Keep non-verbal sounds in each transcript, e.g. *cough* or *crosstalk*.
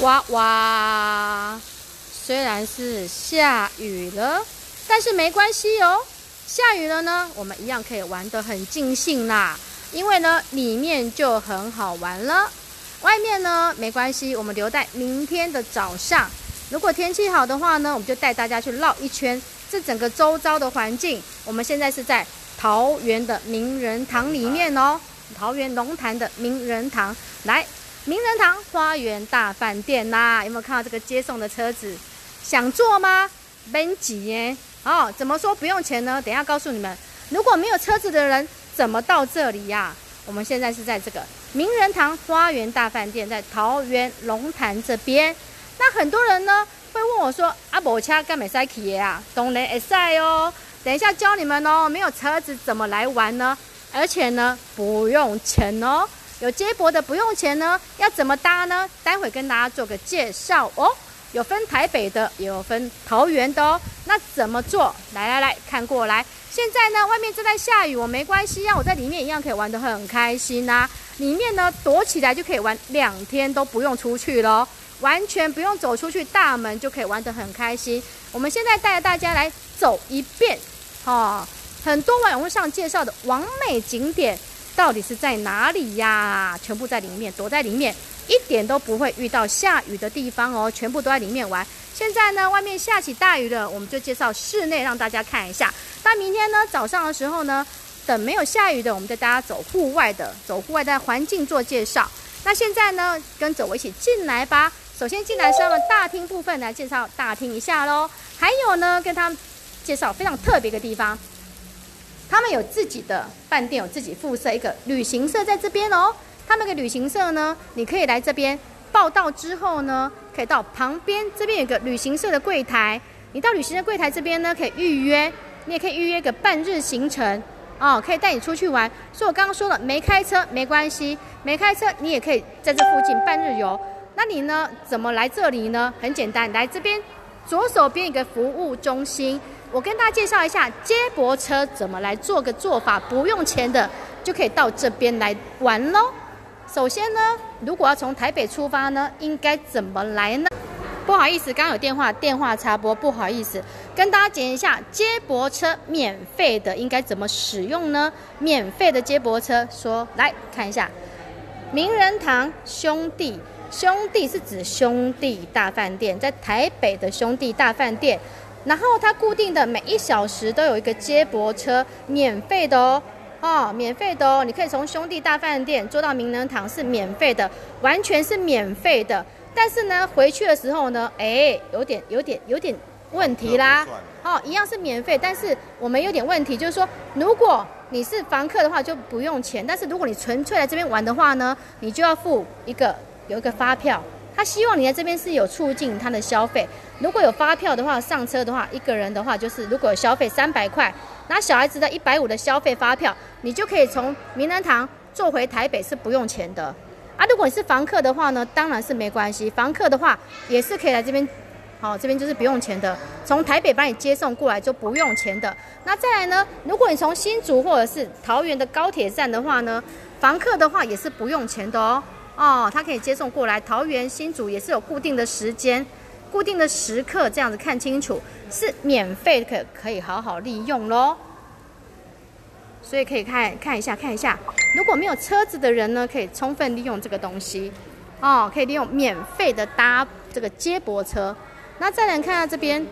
哇哇！虽然是下雨了，但是没关系哦。下雨了呢，我们一样可以玩得很尽兴啦。因为呢，里面就很好玩了。外面呢，没关系，我们留待明天的早上。如果天气好的话呢，我们就带大家去绕一圈这整个周遭的环境。我们现在是在桃园的名人堂里面哦，桃园龙潭的名人堂。来，名人堂花园大饭店呐，有没有看到这个接送的车子？想坐吗？奔几耶？哦，怎么说不用钱呢？等下告诉你们。如果没有车子的人，怎么到这里呀？我们现在是在这个名人堂花园大饭店，在桃园龙潭这边。那很多人呢会问我说：“阿伯车干没塞去啊？”当然会塞哦。等一下教你们哦，没有车子怎么来玩呢？而且呢不用钱哦，有接驳的不用钱呢。要怎么搭呢？待会跟大家做个介绍哦。有分台北的，也有分桃园的哦。那怎么做？来来来看过来。现在呢，外面正在下雨，我没关系让，我在里面一样可以玩得很开心呐。里面呢，躲起来就可以玩两天都不用出去喽，完全不用走出去大门就可以玩得很开心。我们现在带着大家来走一遍，哈，很多网络上介绍的完美景点到底是在哪里呀？全部在里面，躲在里面。一点都不会遇到下雨的地方哦，全部都在里面玩。现在呢，外面下起大雨了，我们就介绍室内让大家看一下。那明天呢，早上的时候呢，等没有下雨的，我们带大家走户外的，走户外的环境做介绍。那现在呢，跟着我一起进来吧。首先进来是了大厅部分来介绍大厅一下喽。还有呢，跟他们介绍非常特别的地方，他们有自己的饭店，有自己附设一个旅行社在这边哦。他们个旅行社呢，你可以来这边报到之后呢，可以到旁边这边有个旅行社的柜台，你到旅行社柜台这边呢，可以预约，你也可以预约个半日行程哦，可以带你出去玩。所以我刚刚说了，没开车没关系，没开车你也可以在这附近半日游。那你呢，怎么来这里呢？很简单，来这边左手边一个服务中心，我跟大家介绍一下接驳车怎么来做个做法，不用钱的就可以到这边来玩喽。首先呢，如果要从台北出发呢，应该怎么来呢？不好意思，刚有电话，电话插播，不好意思，跟大家讲一下，接驳车免费的应该怎么使用呢？免费的接驳车，说来看一下，名人堂兄弟，兄弟是指兄弟大饭店，在台北的兄弟大饭店，然后它固定的每一小时都有一个接驳车，免费的哦。哦，免费的哦，你可以从兄弟大饭店坐到名人堂是免费的，完全是免费的。但是呢，回去的时候呢，哎，有点有点有点问题啦。哦，一样是免费，但是我们有点问题，就是说，如果你是房客的话就不用钱，但是如果你纯粹来这边玩的话呢，你就要付一个有一个发票。他希望你在这边是有促进他的消费。如果有发票的话，上车的话，一个人的话就是如果消费三百块，拿小孩子的一百五的消费发票，你就可以从名人堂坐回台北是不用钱的。啊，如果你是房客的话呢，当然是没关系。房客的话也是可以来这边，好，这边就是不用钱的，从台北把你接送过来就不用钱的。那再来呢，如果你从新竹或者是桃园的高铁站的话呢，房客的话也是不用钱的哦。哦，它可以接送过来，桃园新竹也是有固定的时间、固定的时刻，这样子看清楚是免费，可可以好好利用喽。所以可以看看一下，看一下，如果没有车子的人呢，可以充分利用这个东西哦，可以利用免费的搭这个接驳车。那再来看下这边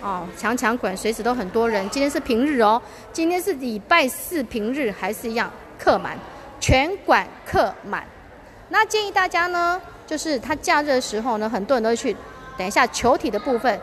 哦，强强馆随时都很多人，今天是平日哦，今天是礼拜四平日，还是一样客满，全馆客满。那建议大家呢，就是它假日的时候呢，很多人都会去。等一下，球体的部分，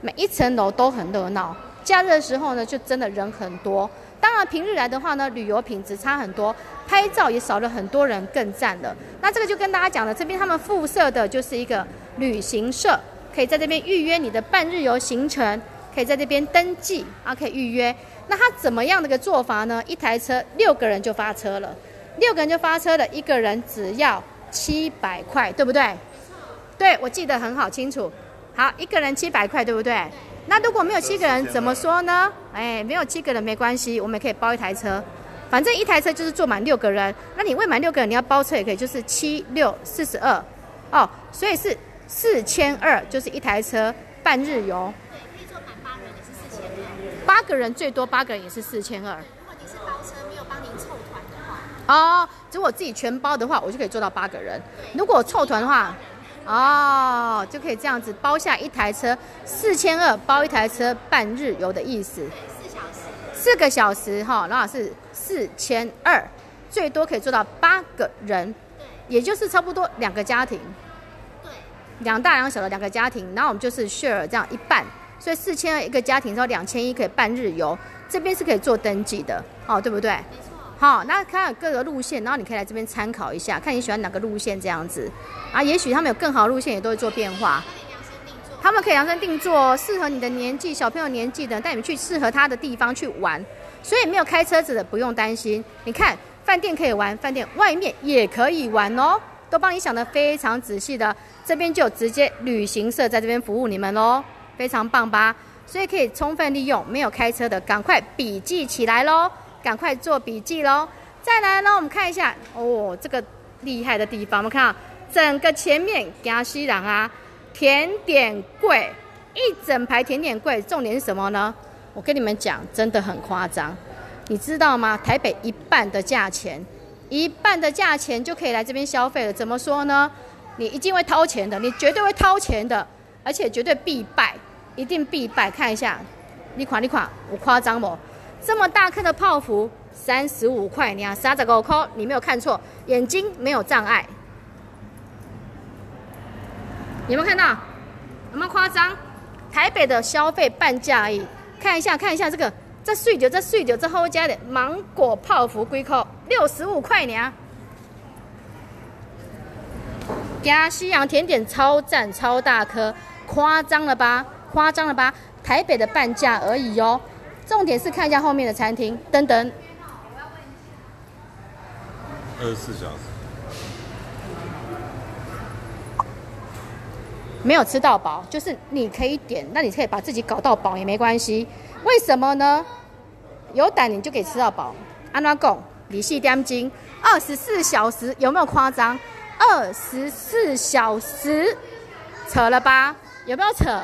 每一层楼都很热闹。假日的时候呢，就真的人很多。当然，平日来的话呢，旅游品质差很多，拍照也少了很多人，更赞了。那这个就跟大家讲了，这边他们附设的就是一个旅行社，可以在这边预约你的半日游行程，可以在这边登记啊，可以预约。那他怎么样的一个做法呢？一台车六个人就发车了。六个人就发车了，一个人只要七百块，对不对？对，我记得很好清楚。好，一个人七百块，对不对？那如果没有七个人，怎么说呢？哎，没有七个人没关系，我们可以包一台车，反正一台车就是坐满六个人。那你未满六个人，你要包车也可以，就是七六四十二哦。所以是四千二就是一台车半日游。对，可以坐满八人也是四千二。八个人最多八个人也是四千二。如果你是包车，没有帮您凑团的话，哦，如果自己全包的话，我就可以做到八个人。如果凑团的话，哦，就可以这样子包下一台车，四千二包一台车半日游的意思。对，四小时。四个小时哈，老师四千二，最多可以做到八个人，对也就是差不多两个家庭，对两大两小的两个家庭，然后我们就是 share 这样一半，所以四千二一个家庭，之后两千一可以半日游，这边是可以做登记的，哦，对不对？没错。好，那看各个路线，然后你可以来这边参考一下，看你喜欢哪个路线这样子，啊，也许他们有更好的路线，也都会做变化。他们可以量身定做，适合你的年纪、小朋友年纪的，带你们去适合他的地方去玩。所以没有开车子的不用担心，你看饭店可以玩，饭店外面也可以玩哦，都帮你想的非常仔细的。这边就直接旅行社在这边服务你们喽，非常棒吧？所以可以充分利用，没有开车的赶快笔记起来喽，赶快做笔记喽。再来呢，我们看一下哦，这个厉害的地方，我们看啊，整个前面加西朗啊，甜点柜，一整排甜点柜，重点是什么呢？我跟你们讲，真的很夸张，你知道吗？台北一半的价钱，一半的价钱就可以来这边消费了。怎么说呢？你一定会掏钱的，你绝对会掏钱的，而且绝对必败，一定必败。看一下，你款你款，我夸张不？这么大颗的泡芙，三十五块，你啊，三十五块，你没有看错，眼睛没有障碍。有没有看到？有没有夸张？台北的消费半价而已。看一下，看一下这个，这碎酒，这碎酒，这后加的芒果泡芙龟壳，六十五块呢。加西洋甜点超赞，超大颗，夸张了吧？夸张了吧？台北的半价而已哦。重点是看一下后面的餐厅，等等，二十四小时，没有吃到饱，就是你可以点，那你可以把自己搞到饱也没关系。为什么呢？有胆你就可以吃到饱。安拉贡里细点金，二十四小时有没有夸张？二十四小时，扯了吧？有没有扯？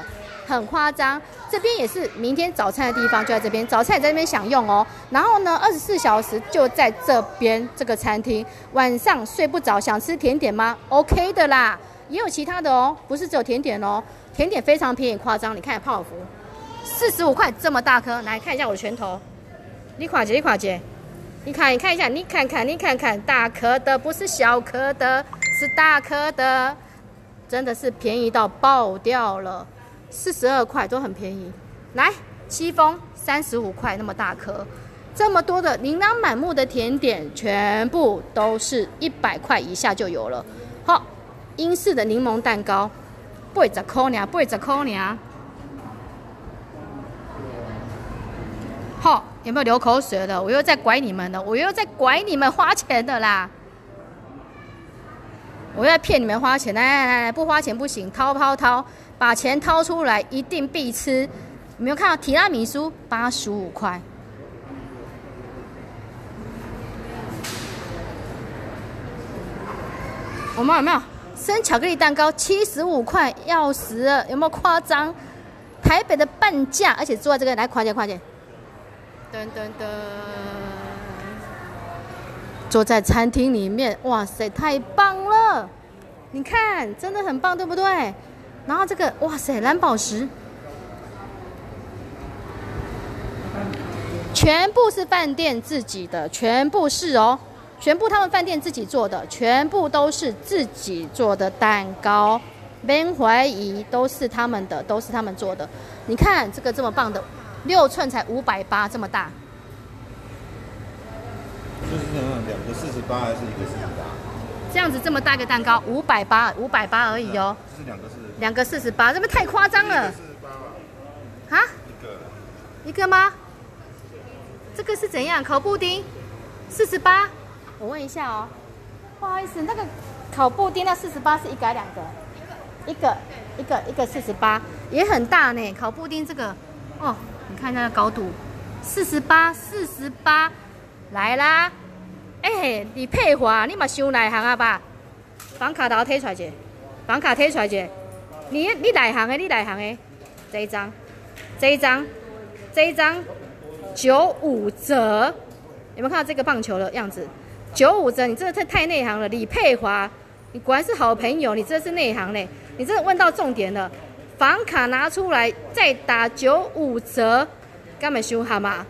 很夸张。这边也是明天早餐的地方，就在这边，早餐也在这边享用哦。然后呢，二十四小时就在这边这个餐厅。晚上睡不着，想吃甜点吗？OK 的啦，也有其他的哦，不是只有甜点哦。甜点非常便宜，夸张。你看泡芙，四十五块这么大颗，来看一下我的拳头。你垮姐，你垮姐，你看，你看一下，你看看，你看看，大颗的不是小颗的，是大颗的，真的是便宜到爆掉了。四十二块都很便宜。来，戚风三十五块那么大颗，这么多的琳琅满目的甜点，全部都是一百块以下就有了。好，英式的柠檬蛋糕，八十块呢，八十块呢。好，有没有流口水了？我又在拐你们了，我又在拐你们花钱的啦。我又在骗你们花钱，来来来来，不花钱不行，掏掏掏，把钱掏出来，一定必吃。有没有看到提拉米苏八十五块？我们有没有生巧克力蛋糕七十五块？要死了，有没有夸张？台北的半价，而且坐在这个来，快点快点，噔噔噔，坐在餐厅里面，哇塞，太棒了！你看，真的很棒，对不对？然后这个，哇塞，蓝宝石，全部是饭店自己的，全部是哦，全部他们饭店自己做的，全部都是自己做的蛋糕，别怀疑，都是他们的，都是他们做的。你看这个这么棒的，六寸才五百八，这么大，就是，两个四十八还是一个四十八？这样子这么大个蛋糕，五百八，五百八而已哦，就是两个是两个四十八，这不太夸张了四十八吧，啊？一个一个吗？这个是怎样？烤布丁，四十八。我问一下哦，不好意思，那个烤布丁那四十八是一个两个？一个，一个，一个四十八，也很大呢。烤布丁这个，哦，你看那个高度，四十八，四十八，来啦！哎、你配合，你嘛伤内行啊吧？房卡头摕出来者，房卡摕出来者，你你哪行的？你哪行的？这一张，这一张，这一张九五折，有没有看到这个棒球的样子？九五折，你真的太太内行了。李佩华，你果然是好朋友，你真的是内行嘞，你真的问到重点了。房卡拿出来再打九五折，根本凶哈嘛！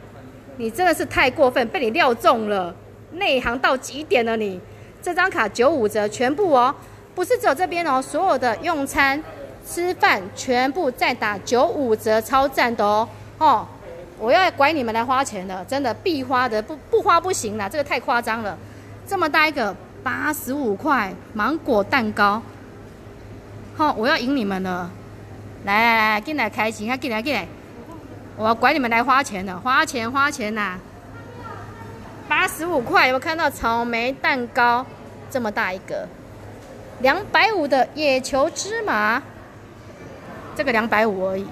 你真的是太过分，被你料中了，内行到极点了你。这张卡九五折全部哦，不是只有这边哦，所有的用餐、吃饭全部再打九五折，超赞的哦！哦，我要拐你们来花钱的，真的必花的，不不花不行啦，这个太夸张了。这么大一个八十五块芒果蛋糕，好，我要赢你们了！来来来，进来开心，看进来进来，我要拐你们来花钱的，花钱花钱呐！八十五块，有看到草莓蛋糕这么大一个？两百五的野球芝麻，这个两百五而已。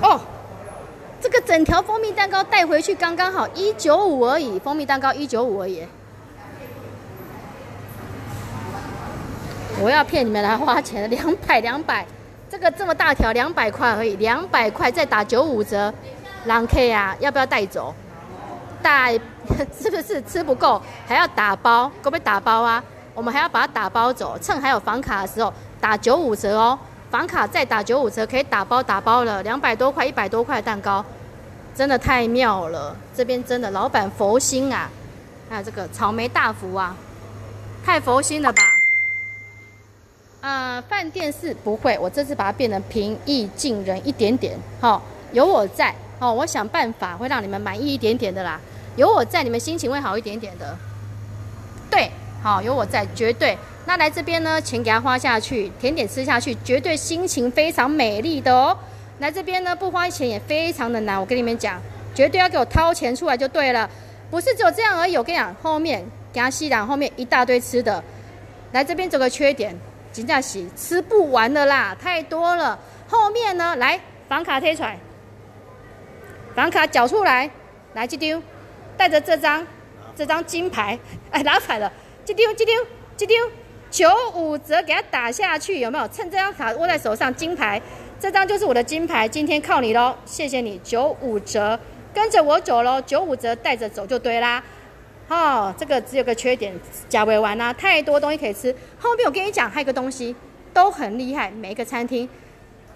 哦，这个整条蜂蜜蛋糕带回去刚刚好，一九五而已。蜂蜜蛋糕一九五而已。我要骗你们来花钱，两百两百，这个这么大条两百块而已，两百块再打九五折。狼 K 啊，要不要带走？带 *laughs* 是不是吃不够，还要打包？可不可以打包啊？我们还要把它打包走，趁还有房卡的时候打九五折哦。房卡再打九五折，可以打包打包了，两百多块、一百多块蛋糕，真的太妙了。这边真的老板佛心啊，还有这个草莓大福啊，太佛心了吧？呃，饭店是不会，我这次把它变成平易近人一点点，好，有我在。哦，我想办法会让你们满意一点点的啦。有我在，你们心情会好一点点的。对，好，有我在，绝对。那来这边呢，钱给他花下去，甜点吃下去，绝对心情非常美丽的哦。来这边呢，不花钱也非常的难。我跟你们讲，绝对要给我掏钱出来就对了。不是只有这样而已。我跟你讲，后面给他吸两，后面一大堆吃的。来这边走个缺点，金价喜吃不完的啦，太多了。后面呢，来房卡贴出来。房卡缴出来，来去丢，带着这张，这张金牌，哎，拿反了，这丢这丢这丢，九五折给它打下去，有没有？趁这张卡握在手上，金牌，这张就是我的金牌，今天靠你喽，谢谢你，九五折，跟着我走喽，九五折带着走就对啦。哦，这个只有个缺点，价位完啦，太多东西可以吃。后面我跟你讲，还有个东西都很厉害，每一个餐厅，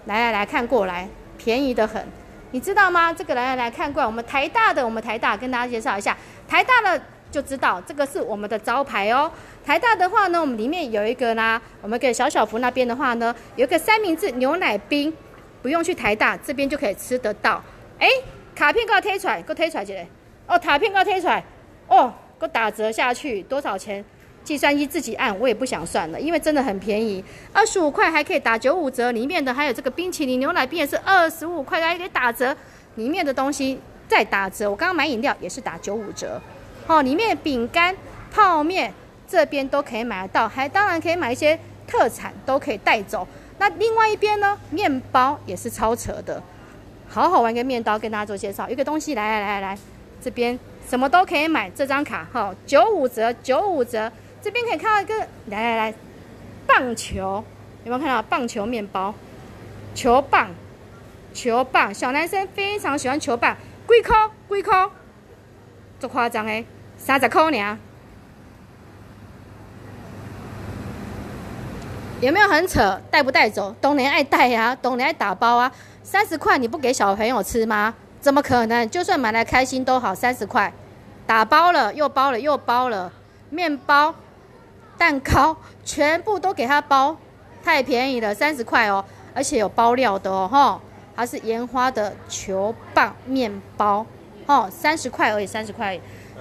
来来来看过来，便宜的很。你知道吗？这个来来来看过来，我们台大的，我们台大跟大家介绍一下，台大的就知道这个是我们的招牌哦。台大的话呢，我们里面有一个啦，我们给小小福那边的话呢，有一个三明治牛奶冰，不用去台大这边就可以吃得到。哎，卡片给我推出来，给我推出来姐。哦，卡片给我推出来，哦，给我打折下去多少钱？计算机自己按，我也不想算了，因为真的很便宜，二十五块还可以打九五折。里面的还有这个冰淇淋牛奶冰也是二十五块还可以打折，里面的东西再打折。我刚刚买饮料也是打九五折，哦，里面饼干、泡面这边都可以买得到，还当然可以买一些特产都可以带走。那另外一边呢，面包也是超扯的，好好玩个面包跟大家做介绍。一个东西来来来来，这边什么都可以买，这张卡哈九五折九五折。这边可以看到一个，来来来，棒球有没有看到棒球面包？球棒，球棒，小男生非常喜欢球棒，几块？几块？这夸张诶，三十块呢？有没有很扯？带不带走？东年爱带呀，东年爱打包啊。三十块你不给小朋友吃吗？怎么可能？就算买来开心都好，三十块打包了又包了又包了，面包。蛋糕全部都给他包，太便宜了，三十块哦，而且有包料的哦，哈，它是烟花的球棒面包，哦，三十块而已，三十块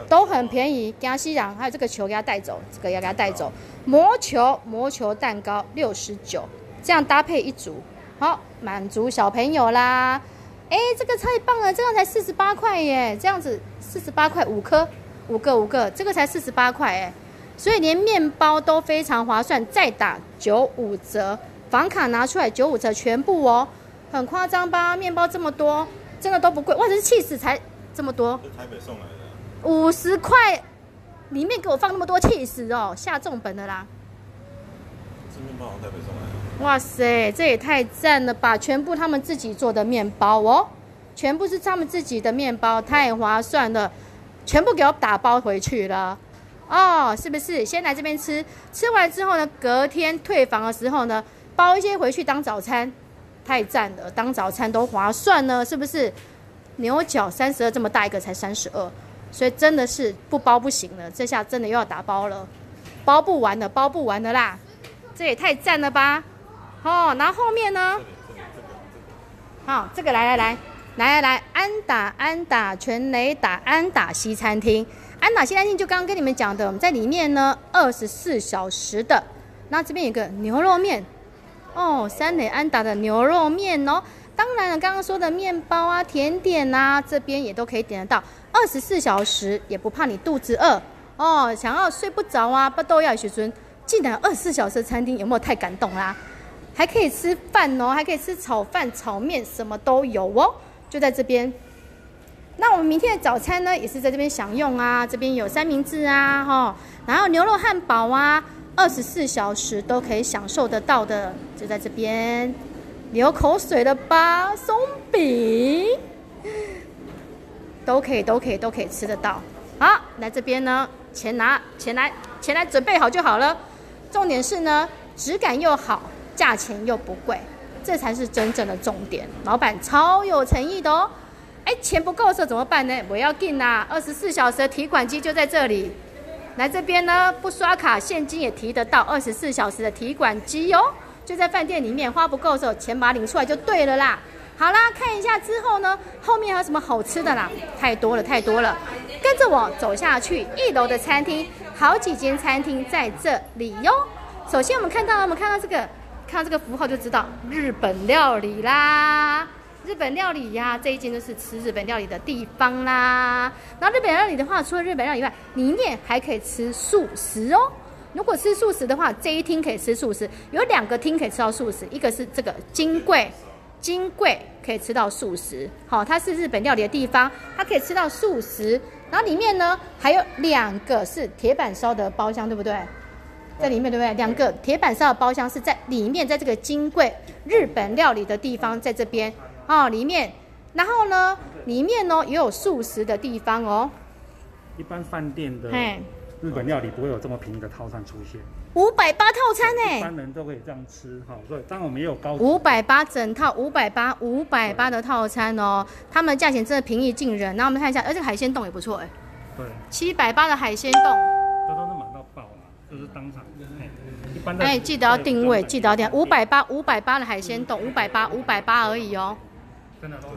都很便宜。给他吸氧，还有这个球给他带走，这个要给他带走。魔球魔球蛋糕六十九，这样搭配一组，好满足小朋友啦。哎，这个太棒了，这个才四十八块耶，这样子四十八块五颗，五个五个，这个才四十八块哎。所以连面包都非常划算，再打九五折，房卡拿出来九五折全部哦，很夸张吧？面包这么多，真的都不贵，哇！这是气死才这么多，台北送来，五十块里面给我放那么多气死哦，下重本的啦。这面包好像台北送来。哇塞，这也太赞了吧！全部他们自己做的面包哦，全部是他们自己的面包，太划算了，全部给我打包回去了。哦，是不是？先来这边吃，吃完之后呢，隔天退房的时候呢，包一些回去当早餐，太赞了，当早餐都划算呢，是不是？牛角三十二这么大一个才三十二，所以真的是不包不行了，这下真的又要打包了，包不完的，包不完的啦，这也太赞了吧！哦，然后后面呢？好，这个来来来来来来，安打安打全雷打安打西餐厅。安打西餐厅就刚刚跟你们讲的，我们在里面呢，二十四小时的。那这边有个牛肉面哦，三雷安打的牛肉面哦。当然了，刚刚说的面包啊、甜点啊，这边也都可以点得到，二十四小时也不怕你肚子饿哦。想要睡不着啊，不都要学尊？竟然二十四小时餐厅，有没有太感动啦？还可以吃饭哦，还可以吃炒饭、炒面，什么都有哦，就在这边。那我们明天的早餐呢，也是在这边享用啊。这边有三明治啊，哈，然后牛肉汉堡啊，二十四小时都可以享受得到的，就在这边。流口水了吧？松饼都可以，都可以，都可以吃得到。好，来这边呢，钱拿，钱来，钱来，准备好就好了。重点是呢，质感又好，价钱又不贵，这才是真正的重点。老板超有诚意的哦。哎，钱不够的时候怎么办呢？我要订啊，二十四小时的提款机就在这里。来这边呢，不刷卡，现金也提得到，二十四小时的提款机哦。就在饭店里面，花不够的时候，钱把它领出来就对了啦。好啦，看一下之后呢，后面还有什么好吃的啦？太多了，太多了。跟着我走下去，一楼的餐厅，好几间餐厅在这里哟。首先我们看到，我们看到这个，看到这个符号就知道日本料理啦。日本料理呀，这一间就是吃日本料理的地方啦。然后日本料理的话，除了日本料理以外，里面还可以吃素食哦。如果吃素食的话，这一厅可以吃素食，有两个厅可以吃到素食，一个是这个金柜，金柜可以吃到素食，好，它是日本料理的地方，它可以吃到素食。然后里面呢还有两个是铁板烧的包厢，对不对？在里面对不对？两个铁板烧的包厢是在里面，在这个金柜日本料理的地方，在这边哦，里面。然后呢，里面呢也有素食的地方哦。一般饭店的。日本料理不会有这么便宜的套餐出现，五百八套餐呢，一般人都可以这样吃，好，对，当然我们也有高五百八整套，五百八，五百八的套餐哦，他们价钱真的平易近人。那我们看一下，而且海鲜冻也不错哎，对，七百八的海鲜冻，这都是买到爆了，就是当场，一般哎，记得要定位，记得要点，五百八，五百八的海鲜冻，五百八，五百八而已哦，真的都。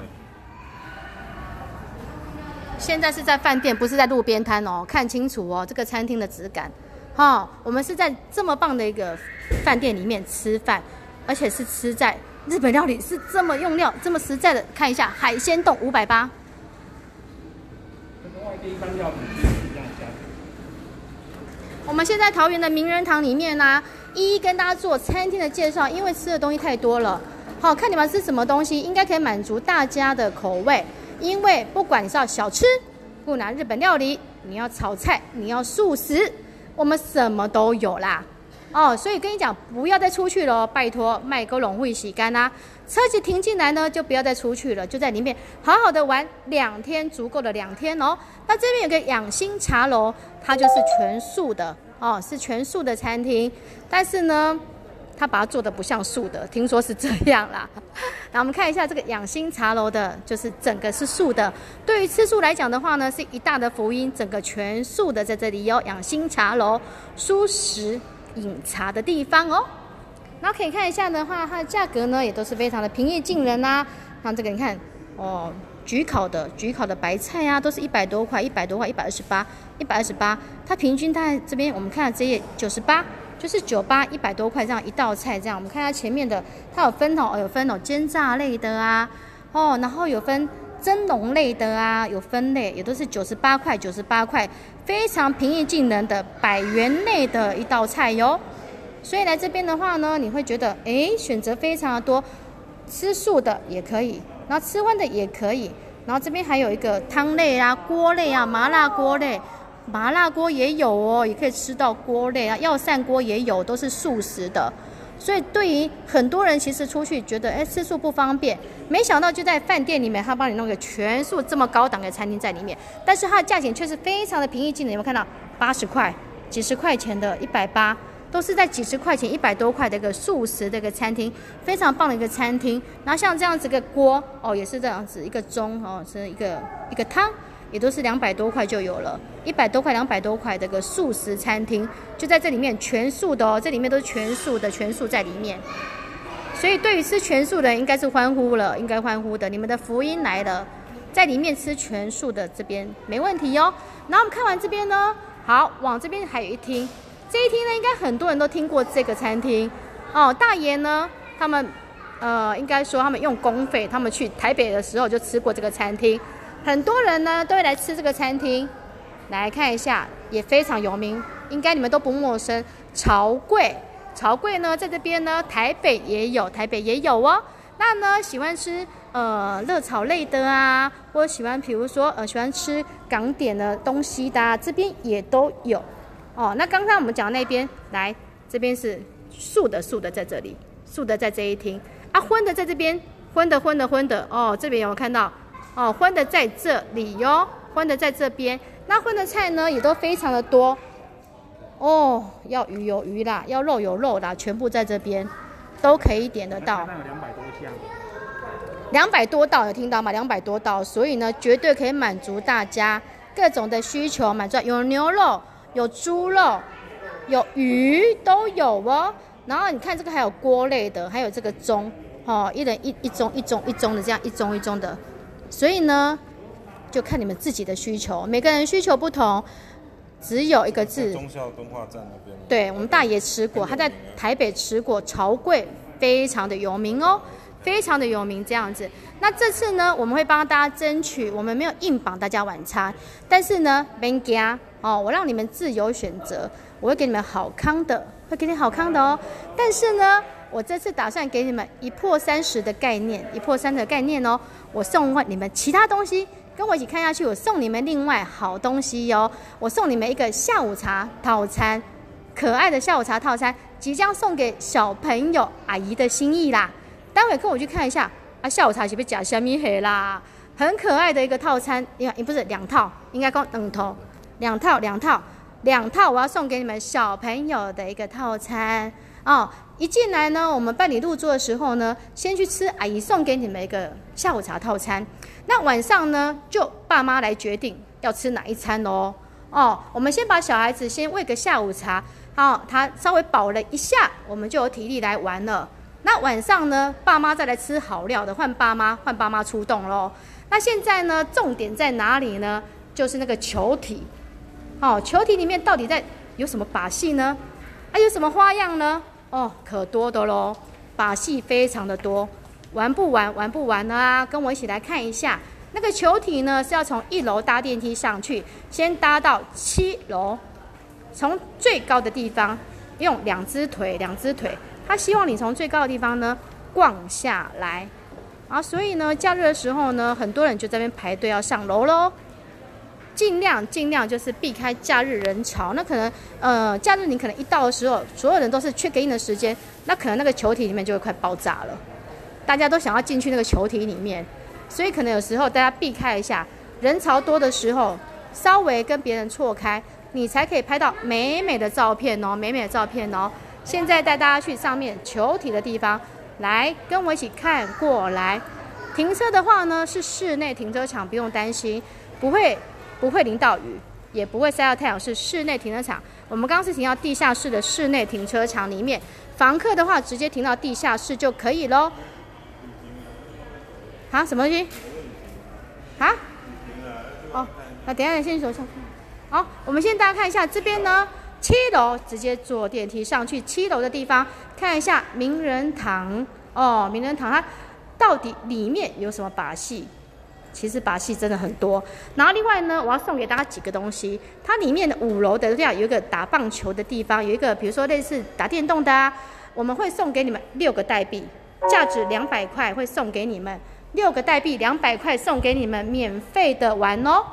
现在是在饭店，不是在路边摊哦，看清楚哦，这个餐厅的质感，哈，我们是在这么棒的一个饭店里面吃饭，而且是吃在日本料理，是这么用料，这么实在的，看一下海鲜冻五百八。我们现在桃园的名人堂里面呢，一一跟大家做餐厅的介绍，因为吃的东西太多了，好看你们吃什么东西，应该可以满足大家的口味。因为不管你是要小吃，不拿日本料理，你要炒菜，你要素食，我们什么都有啦。哦，所以跟你讲，不要再出去了，拜托，麦沟龙会洗干啦。车子停进来呢，就不要再出去了，就在里面好好的玩两天，足够的两天哦。那这边有个养心茶楼，它就是全素的哦，是全素的餐厅，但是呢。他把它做的不像素的，听说是这样啦。*laughs* 那我们看一下这个养心茶楼的，就是整个是素的。对于吃素来讲的话呢，是一大的福音。整个全素的在这里有养心茶楼，舒适饮茶的地方哦。然后可以看一下的话，它的价格呢也都是非常的平易近人呐。像这个你看哦，焗烤的焗烤的白菜啊，都是一百多块，一百多块，一百二十八，一百二十八。它平均大概这边我们看这页九十八。就是九八一百多块这样一道菜，这样我们看它前面的，它有分哦，有分哦煎炸类的啊，哦，然后有分蒸笼类的啊，有分类，也都是九十八块九十八块，非常平易近人的百元内的一道菜哟。所以来这边的话呢，你会觉得哎，选择非常的多，吃素的也可以，然后吃荤的也可以，然后这边还有一个汤类啊、锅类啊、麻辣锅类。麻辣锅也有哦，也可以吃到锅类啊，药膳锅也有，都是素食的。所以对于很多人，其实出去觉得哎吃素不方便，没想到就在饭店里面，他帮你弄个全素这么高档的餐厅在里面，但是它的价钱却是非常的平易近人。有没有看到八十块、几十块钱的，一百八，都是在几十块钱、一百多块的一个素食的一个餐厅，非常棒的一个餐厅。然后像这样子一个锅哦，也是这样子一个盅哦，是一个一个汤。也都是两百多块就有了，一百多块、两百多块的个素食餐厅，就在这里面全素的哦，这里面都是全素的，全素在里面。所以对于吃全素的，应该是欢呼了，应该欢呼的。你们的福音来了，在里面吃全素的这边没问题哟。然后我们看完这边呢，好，往这边还有一厅，这一厅呢，应该很多人都听过这个餐厅哦。大爷呢，他们呃，应该说他们用公费，他们去台北的时候就吃过这个餐厅。很多人呢都会来吃这个餐厅，来看一下，也非常有名，应该你们都不陌生。潮柜，潮柜呢在这边呢，台北也有，台北也有哦。那呢喜欢吃呃热炒类的啊，或喜欢比如说呃喜欢吃港点的东西的，这边也都有哦。那刚刚我们讲那边，来这边是素的素的在这里，素的在这一厅啊，荤的在这边，荤的荤的荤的哦，这边有没有看到？哦，荤的在这里哟，荤的在这边。那荤的菜呢，也都非常的多。哦，要鱼有鱼啦，要肉有肉啦，全部在这边都可以点得到。两百多项。两百多道，有听到吗？两百多道，所以呢，绝对可以满足大家各种的需求，满足有牛肉、有猪肉、有鱼都有哦。然后你看这个还有锅类的，还有这个盅，哦，一人一一盅一盅一盅的这样一盅一盅的。所以呢，就看你们自己的需求，每个人需求不同，只有一个字。中校敦化站那边。对，我们大爷吃过，他在台北吃过，潮贵非常的有名哦，非常的有名这样子。那这次呢，我们会帮大家争取，我们没有硬绑大家晚餐，但是呢，别加哦，我让你们自由选择，我会给你们好康的，会给你好康的哦。但是呢。我这次打算给你们一破三十的概念，一破三的概念哦。我送你们其他东西，跟我一起看下去。我送你们另外好东西哟。我送你们一个下午茶套餐，可爱的下午茶套餐，即将送给小朋友阿姨的心意啦。待会跟我去看一下啊，下午茶是不是假虾米黑啦？很可爱的一个套餐，你看，不是两套，应该讲两套，两套两套两套，我要送给你们小朋友的一个套餐哦。一进来呢，我们办理入住的时候呢，先去吃阿姨送给你们一个下午茶套餐。那晚上呢，就爸妈来决定要吃哪一餐哦。哦，我们先把小孩子先喂个下午茶，好，他稍微饱了一下，我们就有体力来玩了。那晚上呢，爸妈再来吃好料的，换爸妈换爸妈出动喽。那现在呢，重点在哪里呢？就是那个球体。哦，球体里面到底在有什么把戏呢？还有什么花样呢？哦，可多的喽，把戏非常的多，玩不玩？玩不玩呢？跟我一起来看一下，那个球体呢是要从一楼搭电梯上去，先搭到七楼，从最高的地方用两只腿，两只腿，他希望你从最高的地方呢逛下来，啊，所以呢，假日的时候呢，很多人就在那边排队要上楼喽。尽量尽量就是避开假日人潮，那可能呃假日你可能一到的时候，所有人都是缺给你的时间，那可能那个球体里面就会快爆炸了，大家都想要进去那个球体里面，所以可能有时候大家避开一下人潮多的时候，稍微跟别人错开，你才可以拍到美美的照片哦，美美的照片哦。现在带大家去上面球体的地方，来跟我一起看过来。停车的话呢是室内停车场，不用担心，不会。不会淋到雨，也不会晒到太阳，是室内停车场。我们刚刚是停到地下室的室内停车场里面，房客的话直接停到地下室就可以喽。啊，什么东西？啊？哦，那等下先走上去。好，我们先大家看一下这边呢，七楼直接坐电梯上去，七楼的地方看一下名人堂哦，名人堂它到底里面有什么把戏？其实把戏真的很多，然后另外呢，我要送给大家几个东西。它里面的五楼的这样有一个打棒球的地方，有一个比如说类似打电动的啊，我们会送给你们六个代币，价值两百块会送给你们六个代币，两百块送给你们免费的玩哦。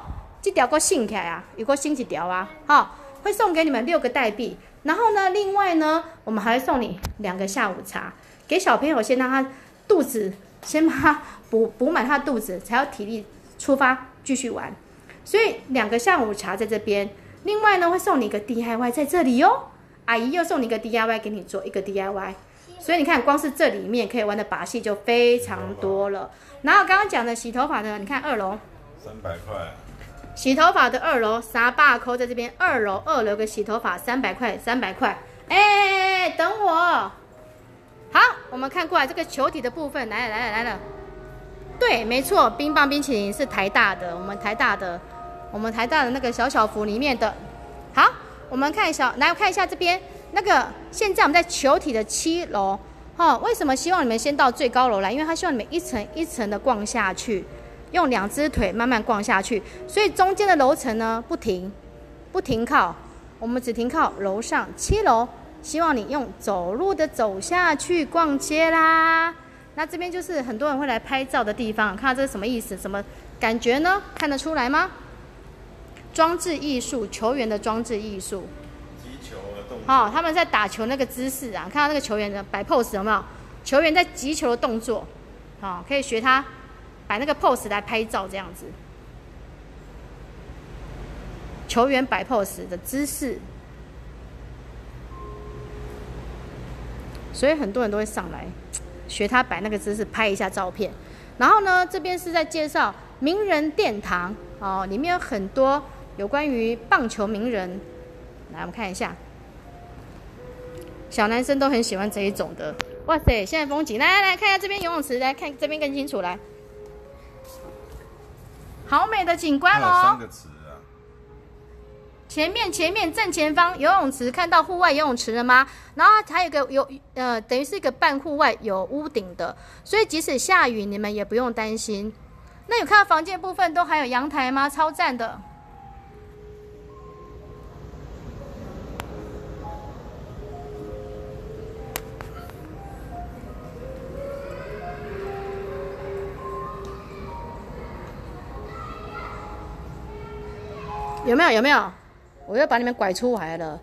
这条够新起来啊，有个新几条啊，好，会送给你们六个代币。然后呢，另外呢，我们还会送你两个下午茶，给小朋友先让他肚子先把它补补满他的肚子，才有体力出发继续玩。所以两个下午茶在这边，另外呢会送你一个 DIY 在这里哟，阿姨又送你一个 DIY 给你做一个 DIY。所以你看，光是这里面可以玩的把戏就非常多了。然后刚刚讲的洗头发的，你看二楼三百块，洗头发的二楼啥把扣在这边，二楼二楼个洗头发三百块，三百块。哎，等我。好，我们看过来这个球体的部分，来了来了来了。对，没错，冰棒冰淇淋是台大的，我们台大的，我们台大的那个小小福里面的。好，我们看小来看一下这边。那个现在我们在球体的七楼，哈，为什么希望你们先到最高楼来？因为他希望你们一层一层的逛下去，用两只腿慢慢逛下去，所以中间的楼层呢不停，不停靠，我们只停靠楼上七楼，希望你用走路的走下去逛街啦。那这边就是很多人会来拍照的地方，看到这是什么意思？什么感觉呢？看得出来吗？装置艺术，球员的装置艺术。好，他们在打球那个姿势啊，看到那个球员的摆 pose 有没有？球员在击球的动作，好，可以学他摆那个 pose 来拍照这样子。球员摆 pose 的姿势，所以很多人都会上来 *tsk* 学他摆那个姿势，拍一下照片。然后呢，这边是在介绍名人殿堂哦，里面有很多有关于棒球名人，来我们看一下。小男生都很喜欢这一种的，哇塞！现在风景，来来来看一下这边游泳池，来看这边更清楚，来，好美的景观哦。前面前面正前方游泳池，看到户外游泳池了吗？然后还有个有呃，等于是一个半户外有屋顶的，所以即使下雨你们也不用担心。那有看到房间部分都还有阳台吗？超赞的。有没有？有没有？我又把你们拐出来了。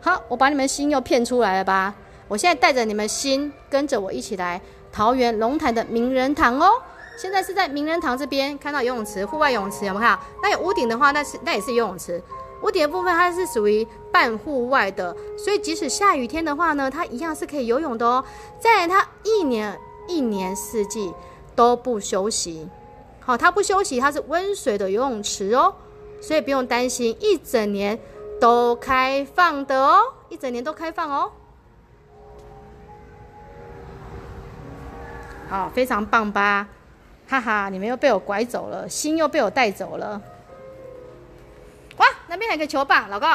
好，我把你们心又骗出来了吧？我现在带着你们心，跟着我一起来桃园龙潭的名人堂哦。现在是在名人堂这边，看到游泳池，户外游泳池有没有看？那有屋顶的话，那是那也是游泳池。屋顶的部分它是属于半户外的，所以即使下雨天的话呢，它一样是可以游泳的哦。再来，它一年一年四季都不休息。好，它不休息，它是温水的游泳池哦。所以不用担心，一整年都开放的哦，一整年都开放哦。好，非常棒吧？哈哈，你们又被我拐走了，心又被我带走了。哇，那边有个球棒，老公，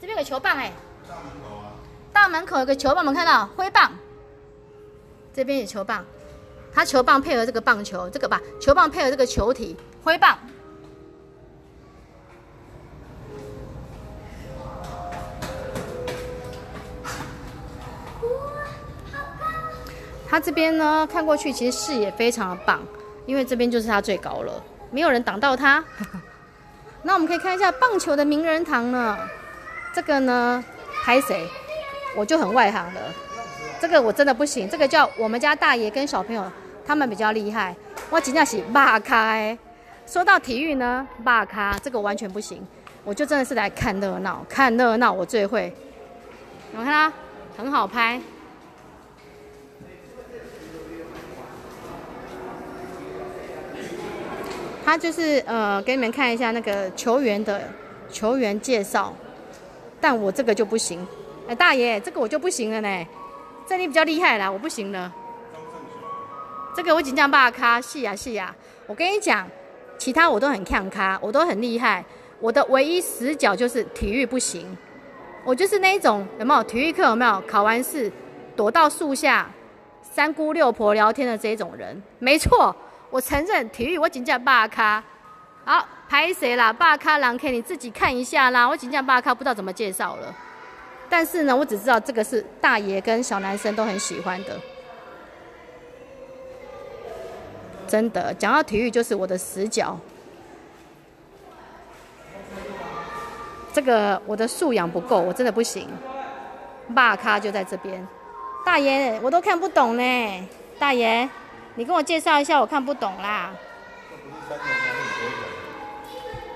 这边有球棒哎。大门口啊。大门口有个球棒，我们看到挥棒。这边有球棒，它球棒配合这个棒球，这个吧，球棒配合这个球体挥棒。它这边呢，看过去其实视野非常的棒，因为这边就是它最高了，没有人挡到它。*laughs* 那我们可以看一下棒球的名人堂呢，这个呢拍谁，我就很外行了，这个我真的不行，这个叫我们家大爷跟小朋友他们比较厉害，我尽量洗骂开。说到体育呢，骂咖这个完全不行，我就真的是来看热闹，看热闹我最会。你看它很好拍。他就是呃，给你们看一下那个球员的球员介绍，但我这个就不行。哎，大爷，这个我就不行了呢。这里比较厉害啦，我不行了。这个我紧张把卡，是呀是呀。我跟你讲，其他我都很看卡，我都很厉害。我的唯一死角就是体育不行。我就是那一种有没有体育课有没有考完试躲到树下三姑六婆聊天的这种人？没错。我承认体育我仅叫霸咖，好拍谁啦？霸咖狼 K 你自己看一下啦。我仅叫霸咖，不知道怎么介绍了。但是呢，我只知道这个是大爷跟小男生都很喜欢的。真的，讲到体育就是我的死角。这个我的素养不够，我真的不行。霸咖就在这边，大爷我都看不懂呢。大爷，你跟我介绍一下，我看不懂啦。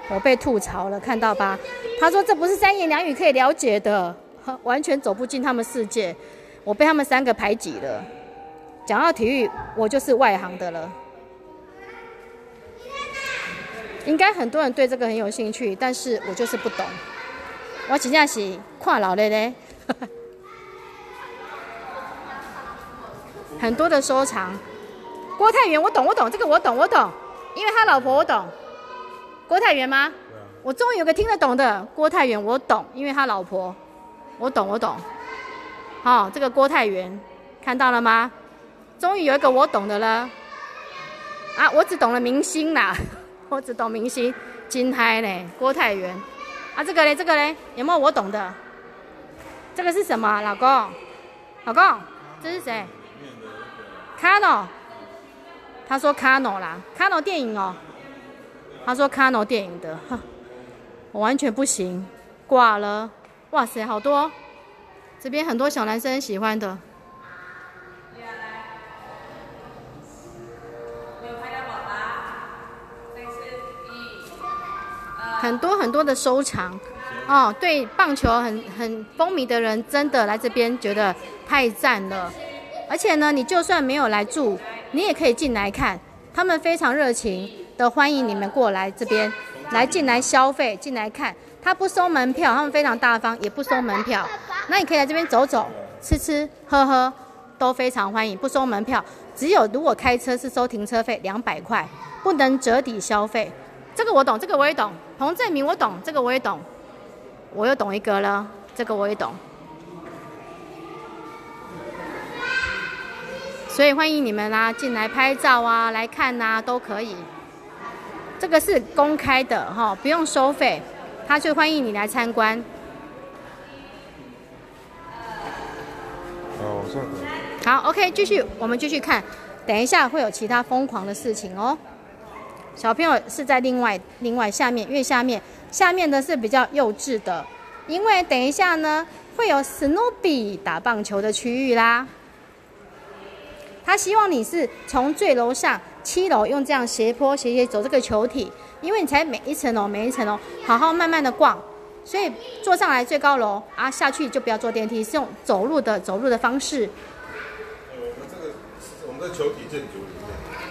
我被吐槽了，看到吧？他说这不是三言两语可以了解的，完全走不进他们世界。我被他们三个排挤了。讲到体育，我就是外行的了。应该很多人对这个很有兴趣，但是我就是不懂。我真正是跨老了嘞，*laughs* 很多的收藏。郭泰源，我懂，我懂，这个我懂，我懂，因为他老婆我懂。郭泰源吗？我终于有个听得懂的。郭泰源我懂，因为他老婆，我懂，我懂。好，这个郭泰源看到了吗？终于有一个我懂的了。啊，我只懂了明星啦，*laughs* 我只懂明星金嗨嘞，郭泰源。啊，这个嘞，这个嘞，有没有我懂的？这个是什么，老公？老公，这是谁？他说卡诺啦，卡诺电影哦。他说卡诺电影的，我完全不行，挂了。哇塞，好多，这边很多小男生喜欢的。很多很多的收藏，哦，对棒球很很风靡的人，真的来这边觉得太赞了。而且呢，你就算没有来住，你也可以进来看，他们非常热情的欢迎你们过来这边来进来消费，进来看。他不收门票，他们非常大方，也不收门票。那你可以来这边走走，吃吃喝喝，都非常欢迎，不收门票。只有如果开车是收停车费两百块，不能折抵消费。这个我懂，这个我也懂。彭正明我懂，这个我也懂。我又懂一个了，这个我也懂。所以欢迎你们啦，进来拍照啊，来看呐，都可以。这个是公开的哈，不用收费，他就欢迎你来参观。好，OK，继续，我们继续看。等一下会有其他疯狂的事情哦。小朋友是在另外另外下面越下面下面的是比较幼稚的，因为等一下呢会有史努比打棒球的区域啦。他希望你是从最楼上七楼用这样斜坡斜斜走这个球体，因为你才每一层楼每一层楼好好慢慢的逛，所以坐上来最高楼啊下去就不要坐电梯，是用走路的走路的方式。我们这个我们的球体建筑。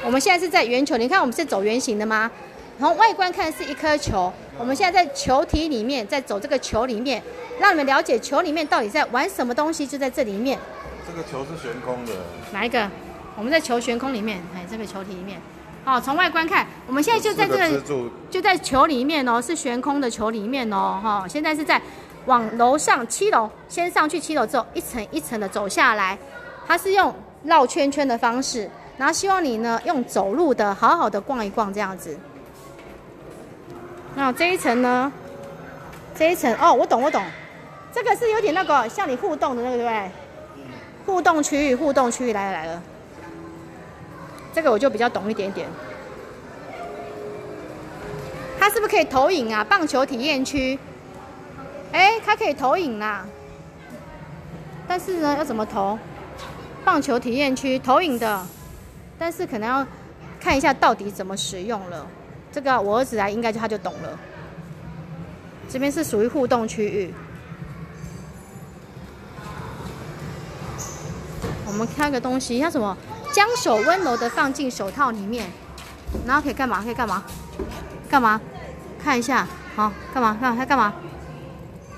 我们现在是在圆球，你看我们是走圆形的吗？从外观看是一颗球，我们现在在球体里面，在走这个球里面，让你们了解球里面到底在玩什么东西，就在这里面。这个球是悬空的。哪一个？我们在球悬空里面，哎，这个球体里面。好，从外观看，我们现在就在这个，就在球里面哦，是悬空的球里面哦，哈。现在是在往楼上七楼，先上去七楼之后，一层一层的走下来，它是用绕圈圈的方式。然后希望你呢用走路的好好的逛一逛这样子。那这一层呢？这一层哦，我懂我懂，这个是有点那个像你互动的那个对不对？互动区域，互动区域来了来了。这个我就比较懂一点点。它是不是可以投影啊？棒球体验区。哎，它可以投影啦。但是呢，要怎么投？棒球体验区投影的。但是可能要看一下到底怎么使用了，这个我儿子来应该就他就懂了。这边是属于互动区域，我们看个东西，像什么？将手温柔的放进手套里面，然后可以干嘛？可以干嘛？干嘛？看一下，好，干嘛？看他干嘛？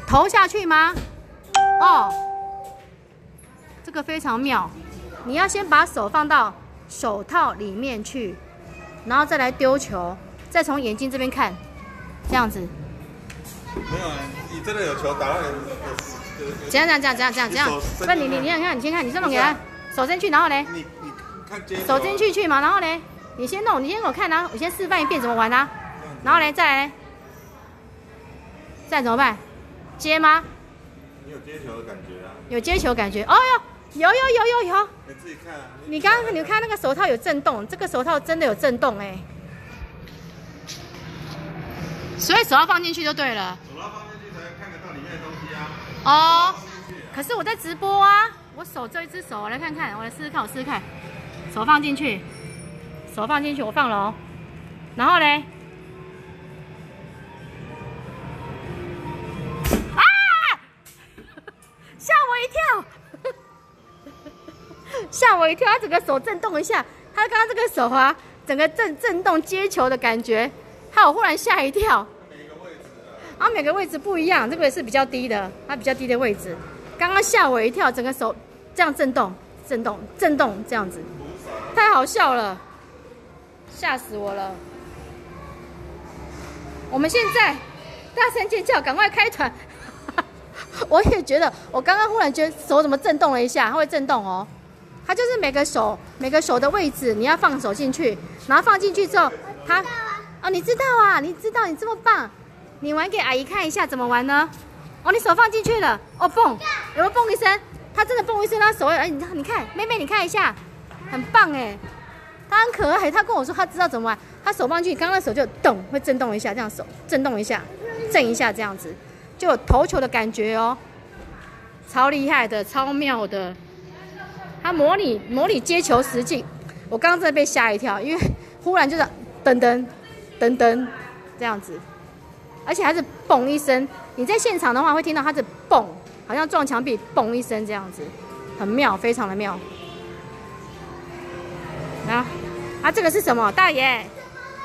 投下去吗？哦，这个非常妙，你要先把手放到。手套里面去，然后再来丢球，再从眼睛这边看，这样子。没有啊，你真的有球打到你。怎样怎样怎样怎样怎样？不，你你你看，你先看，你这么给他手伸去，然后嘞。你你看手伸去去嘛，然后呢，你先弄，你先给我看啊，我先示范一遍怎么玩啊，然后呢再来，再怎么办？接吗？你有接球的感觉啊？有接球感觉，哦哟。有有有有有，你自己看。你刚刚你看那个手套有震动，这个手套真的有震动哎。所以手要放进去就对了。手要放进去才看得到里面的东西啊哦，可是我在直播啊，我手这一只手，我来看看，我来试试看，我试试看，手放进去，手放进去，我放了哦，然后嘞，啊，吓我一跳，*laughs* 吓我一跳，他整个手震动一下，他刚刚这个手啊，整个震震动接球的感觉，害我忽然吓一跳。然后每个位置不一样，这个也是比较低的，它比较低的位置。刚刚吓我一跳，整个手这样震动、震动、震动这样子，太好笑了，吓死我了。我们现在大声尖叫，赶快开团！*laughs* 我也觉得，我刚刚忽然觉得手怎么震动了一下，它会震动哦。它就是每个手每个手的位置，你要放手进去，然后放进去之后，它哦，你知道啊，你知道，你这么棒。你玩给阿姨看一下怎么玩呢？哦，你手放进去了，哦蹦，有没有蹦一声？它真的蹦一声，他手哎，你看，你看，妹妹你看一下，很棒哎，他很可爱。他跟我说他知道怎么玩，他手放进去，刚刚手就动，会震动一下，这样手震动一下，震一下这样子，就有投球的感觉哦，超厉害的，超妙的。他模拟模拟接球实境，我刚刚真的被吓一跳，因为忽然就是噔噔噔噔这样子。而且还是嘣一声，你在现场的话会听到它是嘣，好像撞墙壁嘣一声这样子，很妙，非常的妙。啊啊，这个是什么？大爷，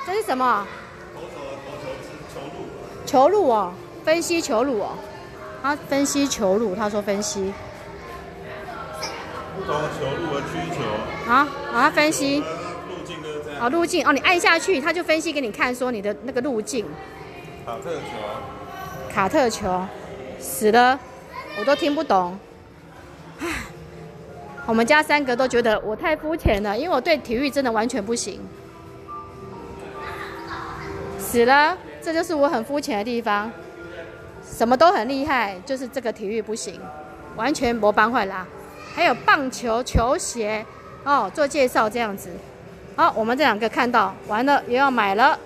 这是什么？投手投球球路。球路哦，分析球路哦。他分析球路，他说分析。不同球路和需求。啊啊，分析。路径就是这样。啊，路径哦，你按下去，他就分析给你看，说你的那个路径。卡特球，卡特球，死了，我都听不懂。唉，我们家三个都觉得我太肤浅了，因为我对体育真的完全不行。死了，这就是我很肤浅的地方。什么都很厉害，就是这个体育不行，完全没办法啦。还有棒球球鞋哦，做介绍这样子。好，我们这两个看到完了，也要买了。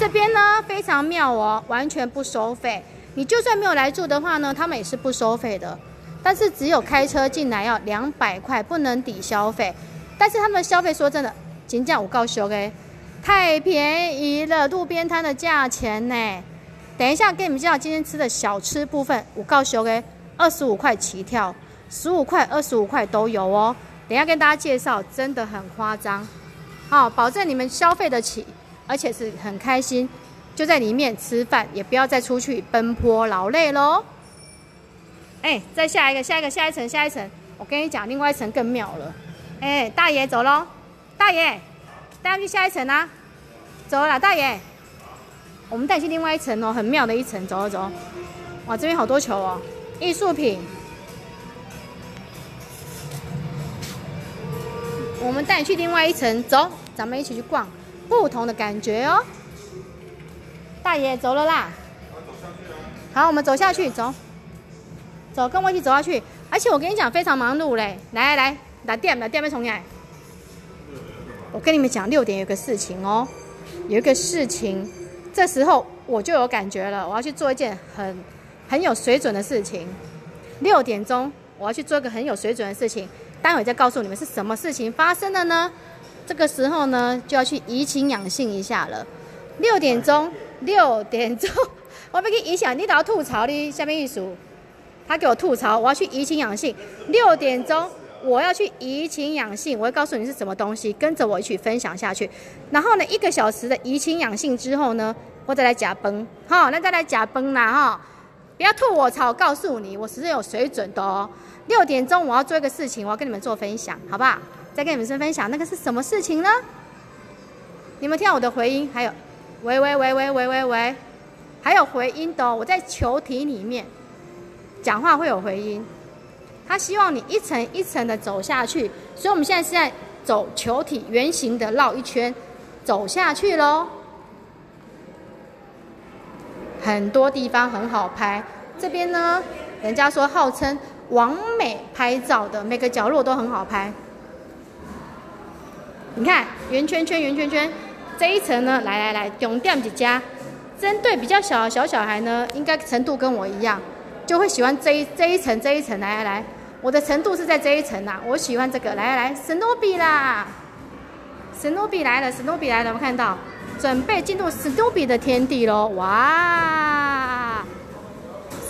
这边呢非常妙哦，完全不收费。你就算没有来住的话呢，他们也是不收费的。但是只有开车进来要两百块，不能抵消费。但是他们的消费说真的，金价我告诉你，太便宜了，路边摊的价钱呢。等一下给你们介绍今天吃的小吃部分，我告诉你，二十五块起跳，十五块、二十五块都有哦。等下跟大家介绍，真的很夸张，好，保证你们消费得起。而且是很开心，就在里面吃饭，也不要再出去奔波劳累喽。哎，再下一个，下一个，下一层，下一层。我跟你讲，另外一层更妙了。哎，大爷走喽，大爷，带去下一层啊。走了，大爷，我们带去另外一层哦，很妙的一层，走走走。哇，这边好多球哦，艺术品。我们带你去另外一层，走，咱们一起去逛。不同的感觉哦，大爷走了啦。好，我们走下去，走，走，跟我一起走下去。而且我跟你讲，非常忙碌嘞。来来来，来店，来店，没重来。我跟你们讲，六点有个事情哦，有一个事情，这时候我就有感觉了，我要去做一件很很有水准的事情。六点钟，我要去做一个很有水准的事情，待会再告诉你们是什么事情发生了呢？这个时候呢，就要去怡情养性一下了。六点钟，六点钟，*laughs* 我要去怡想，你都要吐槽的下面一数，他给我吐槽，我要去怡情养性。六点钟，我要去怡情养性，我会告诉你是什么东西，跟着我一起分享下去。然后呢，一个小时的怡情养性之后呢，我再来假崩，哈，那再来假崩啦，哈，不要吐我槽，告诉你，我是有水准的哦。六点钟我要做一个事情，我要跟你们做分享，好不好？再跟你们分享那个是什么事情呢？你们听到我的回音，还有喂喂喂喂喂喂喂，还有回音的。我在球体里面讲话会有回音，他希望你一层一层的走下去，所以我们现在是在走球体圆形的绕一圈走下去喽。很多地方很好拍，这边呢，人家说号称完美拍照的，每个角落都很好拍。你看，圆圈圈，圆圈圈。这一层呢，来来来，重点几家，针对比较小小小孩呢，应该程度跟我一样，就会喜欢这一这一层这一层。来来来，我的程度是在这一层啦，我喜欢这个。来来来，史努比啦，史努比来了，史努比来了，我们看到，准备进入史努比的天地喽！哇，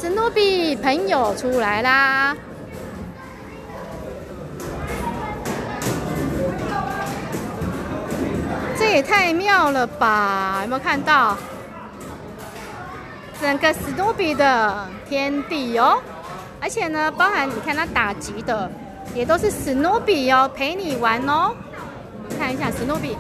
史努比朋友出来啦！也太妙了吧！有没有看到整个史努比的天地哦？而且呢，包含你看它打击的，也都是史努比哦，陪你玩哦。看一下史努比，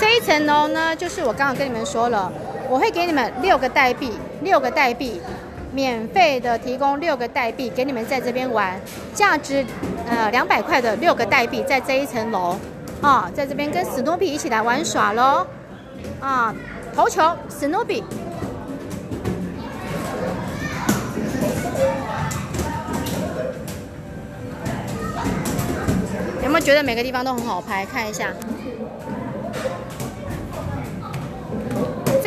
这一层楼呢，就是我刚刚跟你们说了，我会给你们六个代币，六个代币。免费的提供六个代币给你们在这边玩，价值呃两百块的六个代币在这一层楼，啊，在这边跟史努比一起来玩耍喽，啊，投球史努比，有没有觉得每个地方都很好拍？看一下。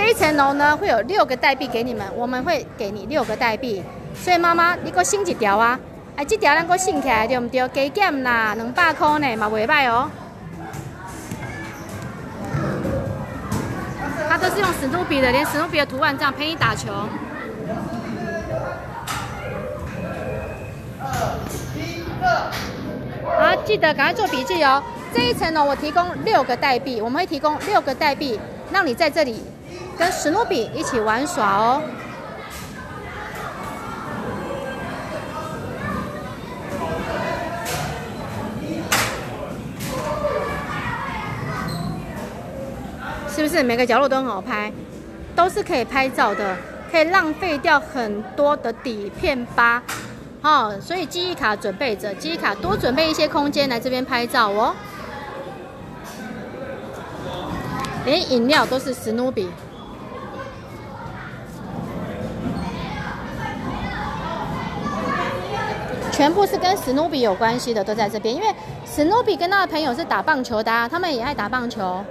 一层楼呢，会有六个代币给你们，我们会给你六个代币。所以妈妈，你给我信一条啊？哎，这条咱给我信起来对不对？加减啦，两百块呢，嘛袂歹哦。它都是用史努比的，连史努比的图案这样陪你打球。二一二，好，记得赶快做笔记哦。这一层呢，我提供六个代币，我们会提供六个代币，让你在这里。跟史努比一起玩耍哦，是不是每个角落都很好拍？都是可以拍照的，可以浪费掉很多的底片吧？哦，所以记忆卡准备着，记忆卡多准备一些空间来这边拍照哦。连饮料都是史努比。全部是跟史努比有关系的，都在这边。因为史努比跟他的朋友是打棒球的，啊他们也爱打棒球。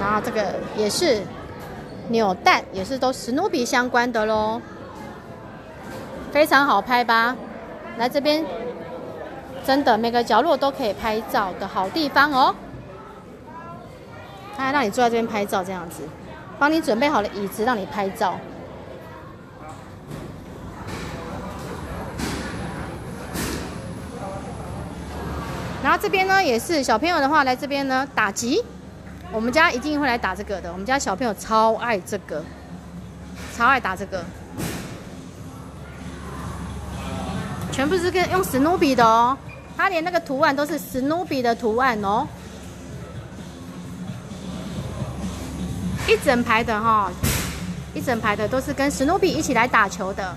然后这个也是扭蛋，也是都史努比相关的喽，非常好拍吧？来这边，真的每个角落都可以拍照的好地方哦。他还让你坐在这边拍照，这样子。帮你准备好了椅子，让你拍照。然后这边呢，也是小朋友的话来这边呢打击，我们家一定会来打这个的。我们家小朋友超爱这个，超爱打这个，全部是跟用史努比的哦，他连那个图案都是史努比的图案哦。一整排的哈，一整排的都是跟史努比一起来打球的。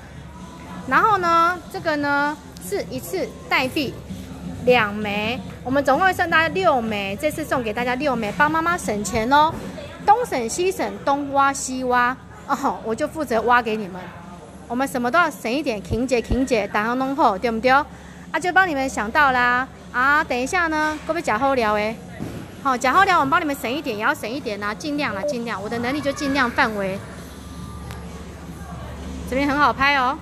然后呢，这个呢是一次代币两枚，我们总共送大家六枚，这次送给大家六枚，帮妈妈省钱哦。东省西省，东挖西挖哦，我就负责挖给你们。我们什么都要省一点，婷姐婷姐打上弄后，对不对？啊，就帮你们想到啦。啊，等一下呢，各位假好聊诶。好，假好料，我们帮你们省一点，也要省一点啦，尽量啦，尽量，我的能力就尽量范围。这边很好拍哦，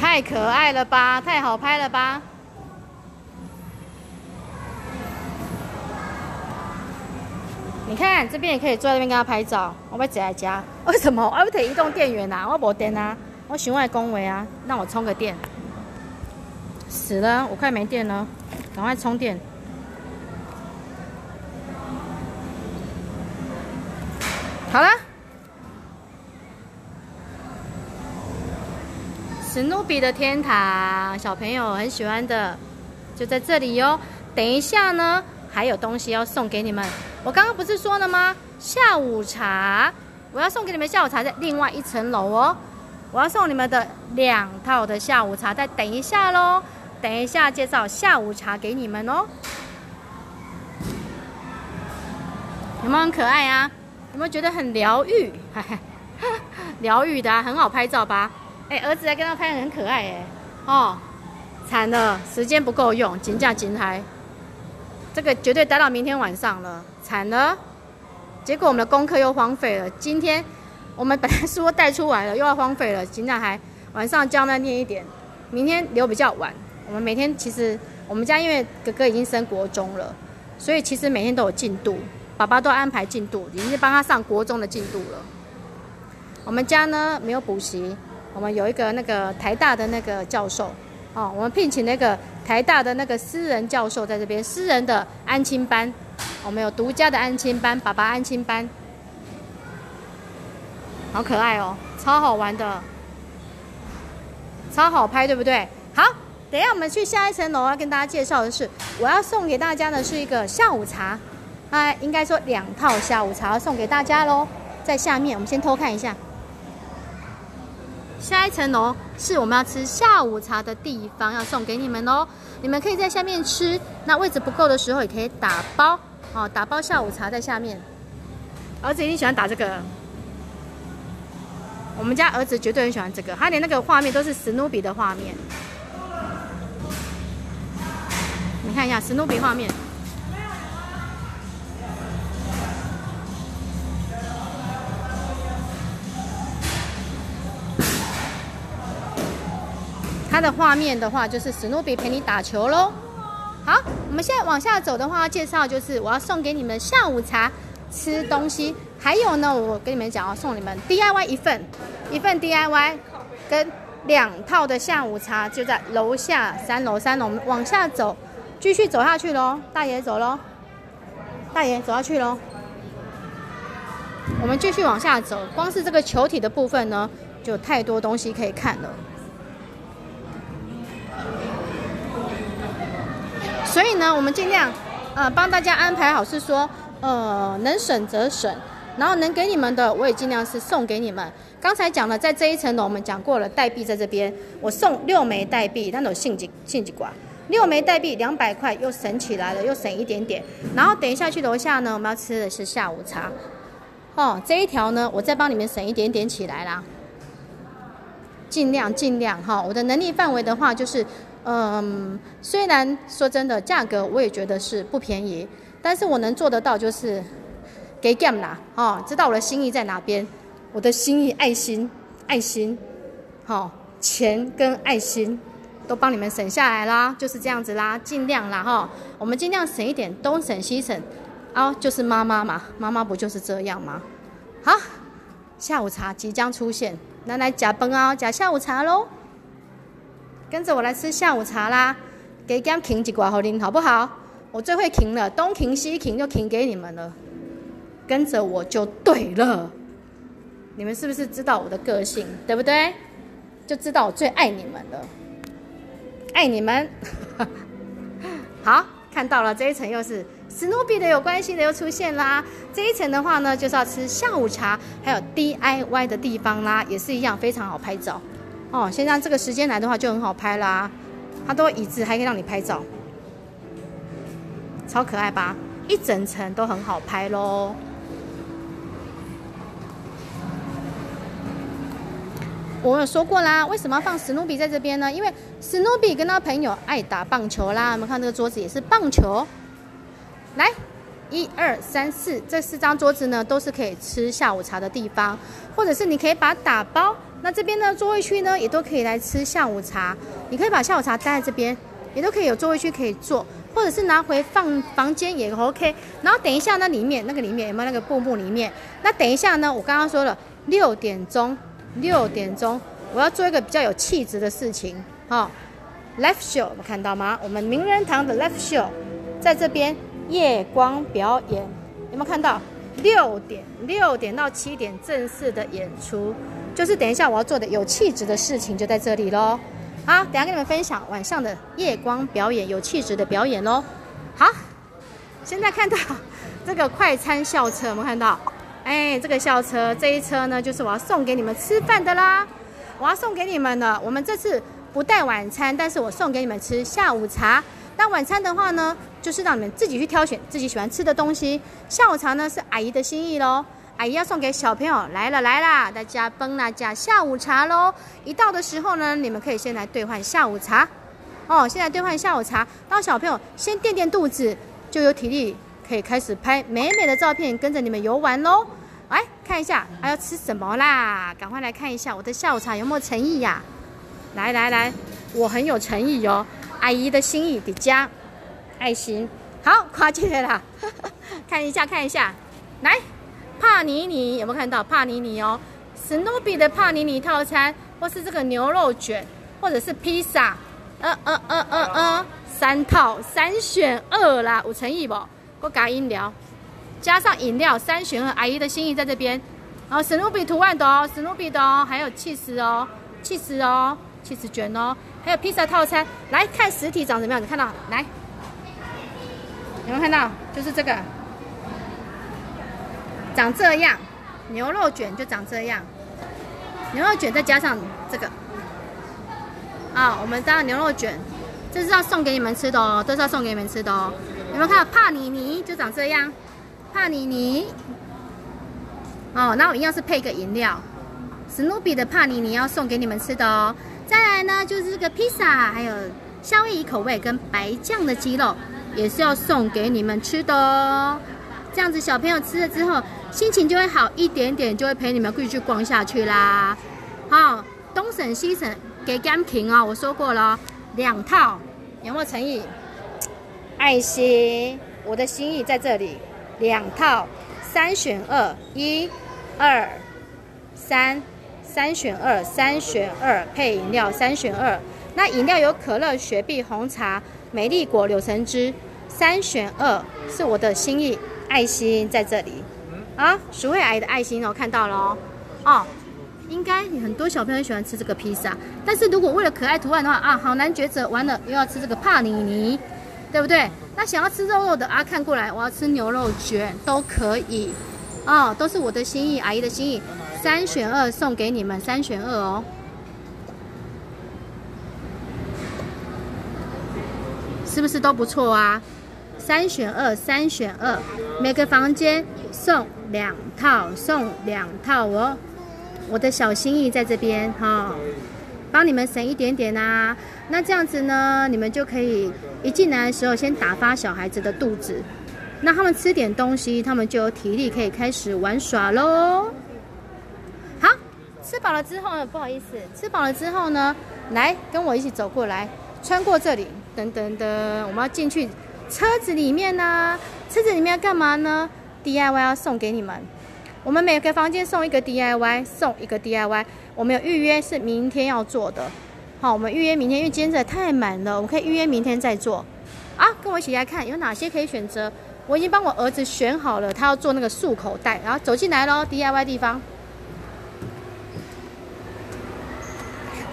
太可爱了吧，太好拍了吧？你看这边也可以坐在这边跟他拍照，我要直来加。*laughs* 为什么？我不可以移动电源呐，我没电啊，我喜欢恭维啊，让我充个电。死了，我快没电了，赶快充电。好了，史努比的天堂，小朋友很喜欢的，就在这里哟。等一下呢，还有东西要送给你们。我刚刚不是说了吗？下午茶，我要送给你们下午茶在另外一层楼哦。我要送你们的两套的下午茶，再等一下喽。等一下介绍下午茶给你们哦。有没有很可爱啊？有没有觉得很疗愈？*laughs* 疗愈的啊，很好拍照吧？哎，儿子在跟他拍，很可爱哎。哦，惨了，时间不够用，紧架紧台。这个绝对待到明天晚上了，惨了。结果我们的功课又荒废了。今天我们本来书带出来了，又要荒废了。紧架还晚上教他念一点，明天留比较晚。我们每天其实我们家因为哥哥已经升国中了，所以其实每天都有进度。爸爸都安排进度，已经是帮他上国中的进度了。我们家呢没有补习，我们有一个那个台大的那个教授，哦，我们聘请那个台大的那个私人教授在这边，私人的安亲班，我们有独家的安亲班，爸爸安亲班，好可爱哦，超好玩的，超好拍，对不对？好，等下我们去下一层楼要跟大家介绍的是，我要送给大家的是一个下午茶。哎，应该说两套下午茶送给大家喽，在下面我们先偷看一下。下一层楼是我们要吃下午茶的地方，要送给你们哦。你们可以在下面吃，那位置不够的时候也可以打包哦，打包下午茶在下面。儿子一定喜欢打这个，我们家儿子绝对很喜欢这个，他连那个画面都是史努比的画面。你看一下史努比画面。它的画面的话，就是史努比陪你打球喽。好，我们现在往下走的话，介绍就是我要送给你们下午茶吃东西，还有呢，我跟你们讲要送你们 DIY 一份，一份 DIY 跟两套的下午茶，就在楼下三楼三楼，我们往下走，继续走下去喽。大爷走喽，大爷走下去喽。我们继续往下走，光是这个球体的部分呢，就太多东西可以看了。所以呢，我们尽量，呃，帮大家安排好，是说，呃，能省则省，然后能给你们的，我也尽量是送给你们。刚才讲了，在这一层楼，我们讲过了，代币在这边，我送六枚代币，那种性几性几挂，六枚代币两百块，又省起来了，又省一点点。然后等一下去楼下呢，我们要吃的是下午茶，哦，这一条呢，我再帮你们省一点点起来啦，尽量尽量哈，我的能力范围的话就是。嗯，虽然说真的，价格我也觉得是不便宜，但是我能做得到就是给 gam 啦，哦，知道我的心意在哪边，我的心意爱心爱心，好，钱跟爱心都帮你们省下来啦，就是这样子啦，尽量啦哈，我们尽量省一点，东省西省，啊，就是妈妈嘛，妈妈不就是这样吗？好，下午茶即将出现，那来夹崩啊，夹下午茶喽。跟着我来吃下午茶啦，给姜停几挂好拎好不好？我最会停了，东停西停就停给你们了，跟着我就对了。你们是不是知道我的个性，对不对？就知道我最爱你们了，爱你们。*laughs* 好，看到了这一层又是史努比的有关系的又出现啦。这一层的话呢，就是要吃下午茶，还有 DIY 的地方啦，也是一样非常好拍照。哦，现在这个时间来的话就很好拍啦，它都椅子还可以让你拍照，超可爱吧？一整层都很好拍喽。我有说过啦，为什么要放史努比在这边呢？因为史努比跟他朋友爱打棒球啦。我们看这个桌子也是棒球，来。一二三四，这四张桌子呢，都是可以吃下午茶的地方，或者是你可以把打包。那这边呢，座位区呢，也都可以来吃下午茶。你可以把下午茶待在这边，也都可以有座位区可以坐，或者是拿回放房间也 OK。然后等一下，那里面那个里面有没有那个布幕里面？那等一下呢，我刚刚说了六点钟，六点钟我要做一个比较有气质的事情，哈，Live Show，我看到吗？我们名人堂的 Live Show 在这边。夜光表演有没有看到？六点六点到七点正式的演出，就是等一下我要做的有气质的事情就在这里喽。好，等下跟你们分享晚上的夜光表演，有气质的表演喽。好，现在看到这个快餐校车，有没有看到？哎，这个校车这一车呢，就是我要送给你们吃饭的啦。我要送给你们的，我们这次不带晚餐，但是我送给你们吃下午茶。那晚餐的话呢，就是让你们自己去挑选自己喜欢吃的东西。下午茶呢是阿姨的心意喽，阿姨要送给小朋友来了来啦，大家崩啦加下午茶喽。一到的时候呢，你们可以先来兑换下午茶哦，先来兑换下午茶，当小朋友先垫垫肚子，就有体力可以开始拍美美的照片，跟着你们游玩喽。来看一下还要吃什么啦，赶快来看一下我的下午茶有没有诚意呀？来来来，我很有诚意哦，阿姨的心意的加爱心，好夸起来啦！*laughs* 看一下看一下，来帕尼尼有没有看到帕尼尼哦？史努比的帕尼尼套餐，或是这个牛肉卷，或者是披萨，呃呃呃呃呃，三套三选二啦，有诚意不？我加饮料，加上饮料三选二，阿姨的心意在这边。然后史努比图案的哦，史努比的哦，还有气势哦，气势哦。起司卷哦，还有披萨套餐，来看实体长什么样子？看到来，有没有看到？就是这个，长这样，牛肉卷就长这样，牛肉卷再加上这个，啊，我们加牛肉卷，这是要送给你们吃的哦，都是要送给你们吃的哦。有没有看到帕尼尼就长这样？帕尼尼，哦，那我一样是配个饮料，史努比的帕尼尼要送给你们吃的哦。再来呢，就是这个披萨，还有夏威夷口味跟白酱的鸡肉，也是要送给你们吃的哦。这样子小朋友吃了之后，心情就会好一点点，就会陪你们继续逛下去啦。好，东省西省给 g a m k i n g 哦，我说过了，两套，有没有诚意？爱心，我的心意在这里，两套，三选二，一、二、三。三选二，三选二配饮料，三选二。那饮料有可乐、雪碧、红茶、美丽果、柳橙汁，三选二是我的心意，爱心在这里啊，鼠尾爱的爱心哦，看到了哦。哦，应该很多小朋友喜欢吃这个披萨，但是如果为了可爱图案的话啊，好难抉择。完了又要吃这个帕尼尼，对不对？那想要吃肉肉的啊，看过来，我要吃牛肉卷都可以哦，都是我的心意，阿姨的心意。三选二送给你们，三选二哦，是不是都不错啊？三选二，三选二，每个房间送两套，送两套哦。我的小心意在这边哈，帮你们省一点点啊。那这样子呢，你们就可以一进来的时候先打发小孩子的肚子，那他们吃点东西，他们就有体力可以开始玩耍喽。好吃饱了之后呢，不好意思，吃饱了之后呢，来跟我一起走过来，穿过这里，等等等，我们要进去车子里面呢。车子里面要干嘛呢？DIY 要送给你们，我们每个房间送一个 DIY，送一个 DIY。我们有预约是明天要做的，好，我们预约明天，因为今天真的太满了，我们可以预约明天再做。啊，跟我一起来看有哪些可以选择。我已经帮我儿子选好了，他要做那个束口袋，然后走进来喽，DIY 地方。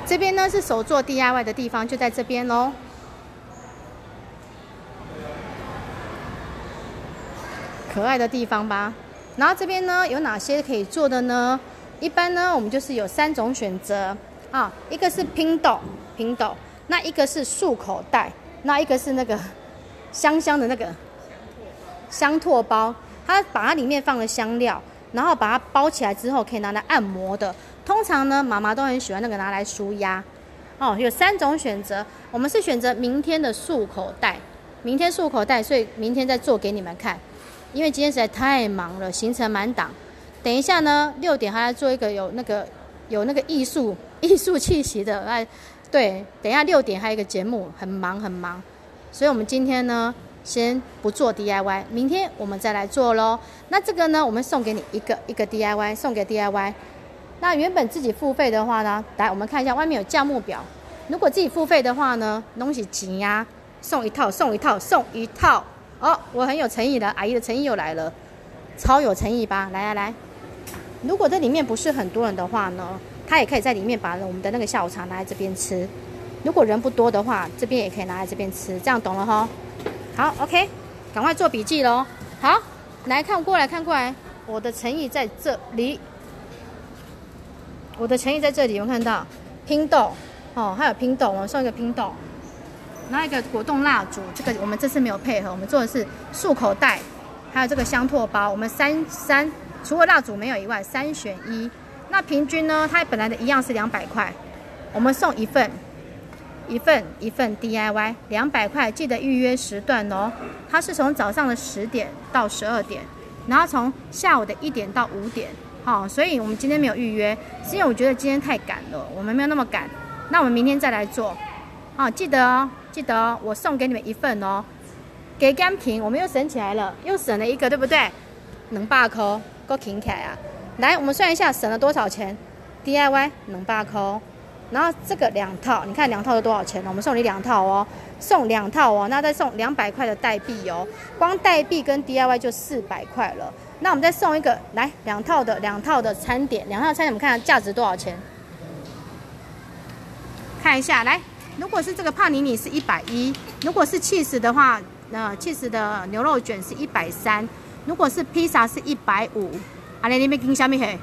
这边呢是手做 DIY 的地方，就在这边喽。可爱的地方吧。然后这边呢有哪些可以做的呢？一般呢我们就是有三种选择啊，一个是拼斗，拼斗，那一个是束口袋，那一个是那个 *laughs* 香香的那个香拓包，它把它里面放了香料，然后把它包起来之后可以拿来按摩的。通常呢，妈妈都很喜欢那个拿来舒压，哦，有三种选择，我们是选择明天的漱口袋，明天漱口袋，所以明天再做给你们看，因为今天实在太忙了，行程满档。等一下呢，六点还要做一个有那个有那个艺术艺术气息的，哎，对，等一下六点还有一个节目，很忙很忙，所以我们今天呢，先不做 DIY，明天我们再来做喽。那这个呢，我们送给你一个一个 DIY，送给 DIY。那原本自己付费的话呢？来，我们看一下外面有价目表。如果自己付费的话呢，东西紧呀，送一套，送一套，送一套。哦，我很有诚意的，阿姨的诚意又来了，超有诚意吧？来来来，如果这里面不是很多人的话呢，他也可以在里面把我们的那个下午茶拿来这边吃。如果人不多的话，这边也可以拿来这边吃，这样懂了哈？好，OK，赶快做笔记喽。好，来看过来看过来，我的诚意在这里。我的诚意在这里，有看到拼豆，哦，还有拼豆，我送一个拼豆，拿一个果冻蜡烛，这个我们这次没有配合，我们做的是束口袋，还有这个香拓包，我们三三除了蜡烛没有以外，三选一。那平均呢，它本来的一样是两百块，我们送一份，一份一份 DIY 两百块，记得预约时段哦。它是从早上的十点到十二点，然后从下午的一点到五点。好，所以我们今天没有预约，是因为我觉得今天太赶了，我们没有那么赶。那我们明天再来做。好，记得哦，记得哦，我送给你们一份哦。给干平，我们又省起来了，又省了一个，对不对？能八扣，够停起来啊！来，我们算一下省了多少钱？DIY 能八扣，然后这个两套，你看两套是多少钱呢？我们送你两套哦，送两套哦，那再送两百块的代币哦，光代币跟 DIY 就四百块了。那我们再送一个，来两套的两套的餐点，两套餐点我们看下价值多少钱？看一下，来，如果是这个帕尼尼是一百一，如果是 cheese 的话，那 cheese 的牛肉卷是一百三，如果是披萨是一百五。啊，你那边跟下面嘿，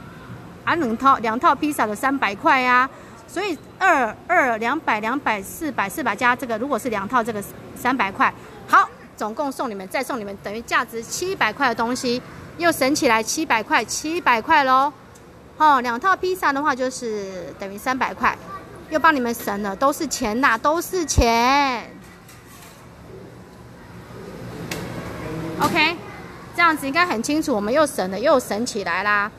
啊，两套两套披萨的三百块呀，所以二二两百两百四百四百加这个，如果是两套这个三百块，好，总共送你们再送你们等于价值七百块的东西，又省起来七百块七百块喽，哦，两套披萨的话就是等于三百块，又帮你们省了，都是钱呐，都是钱，OK。这样子应该很清楚，我们又省了又省起来啦，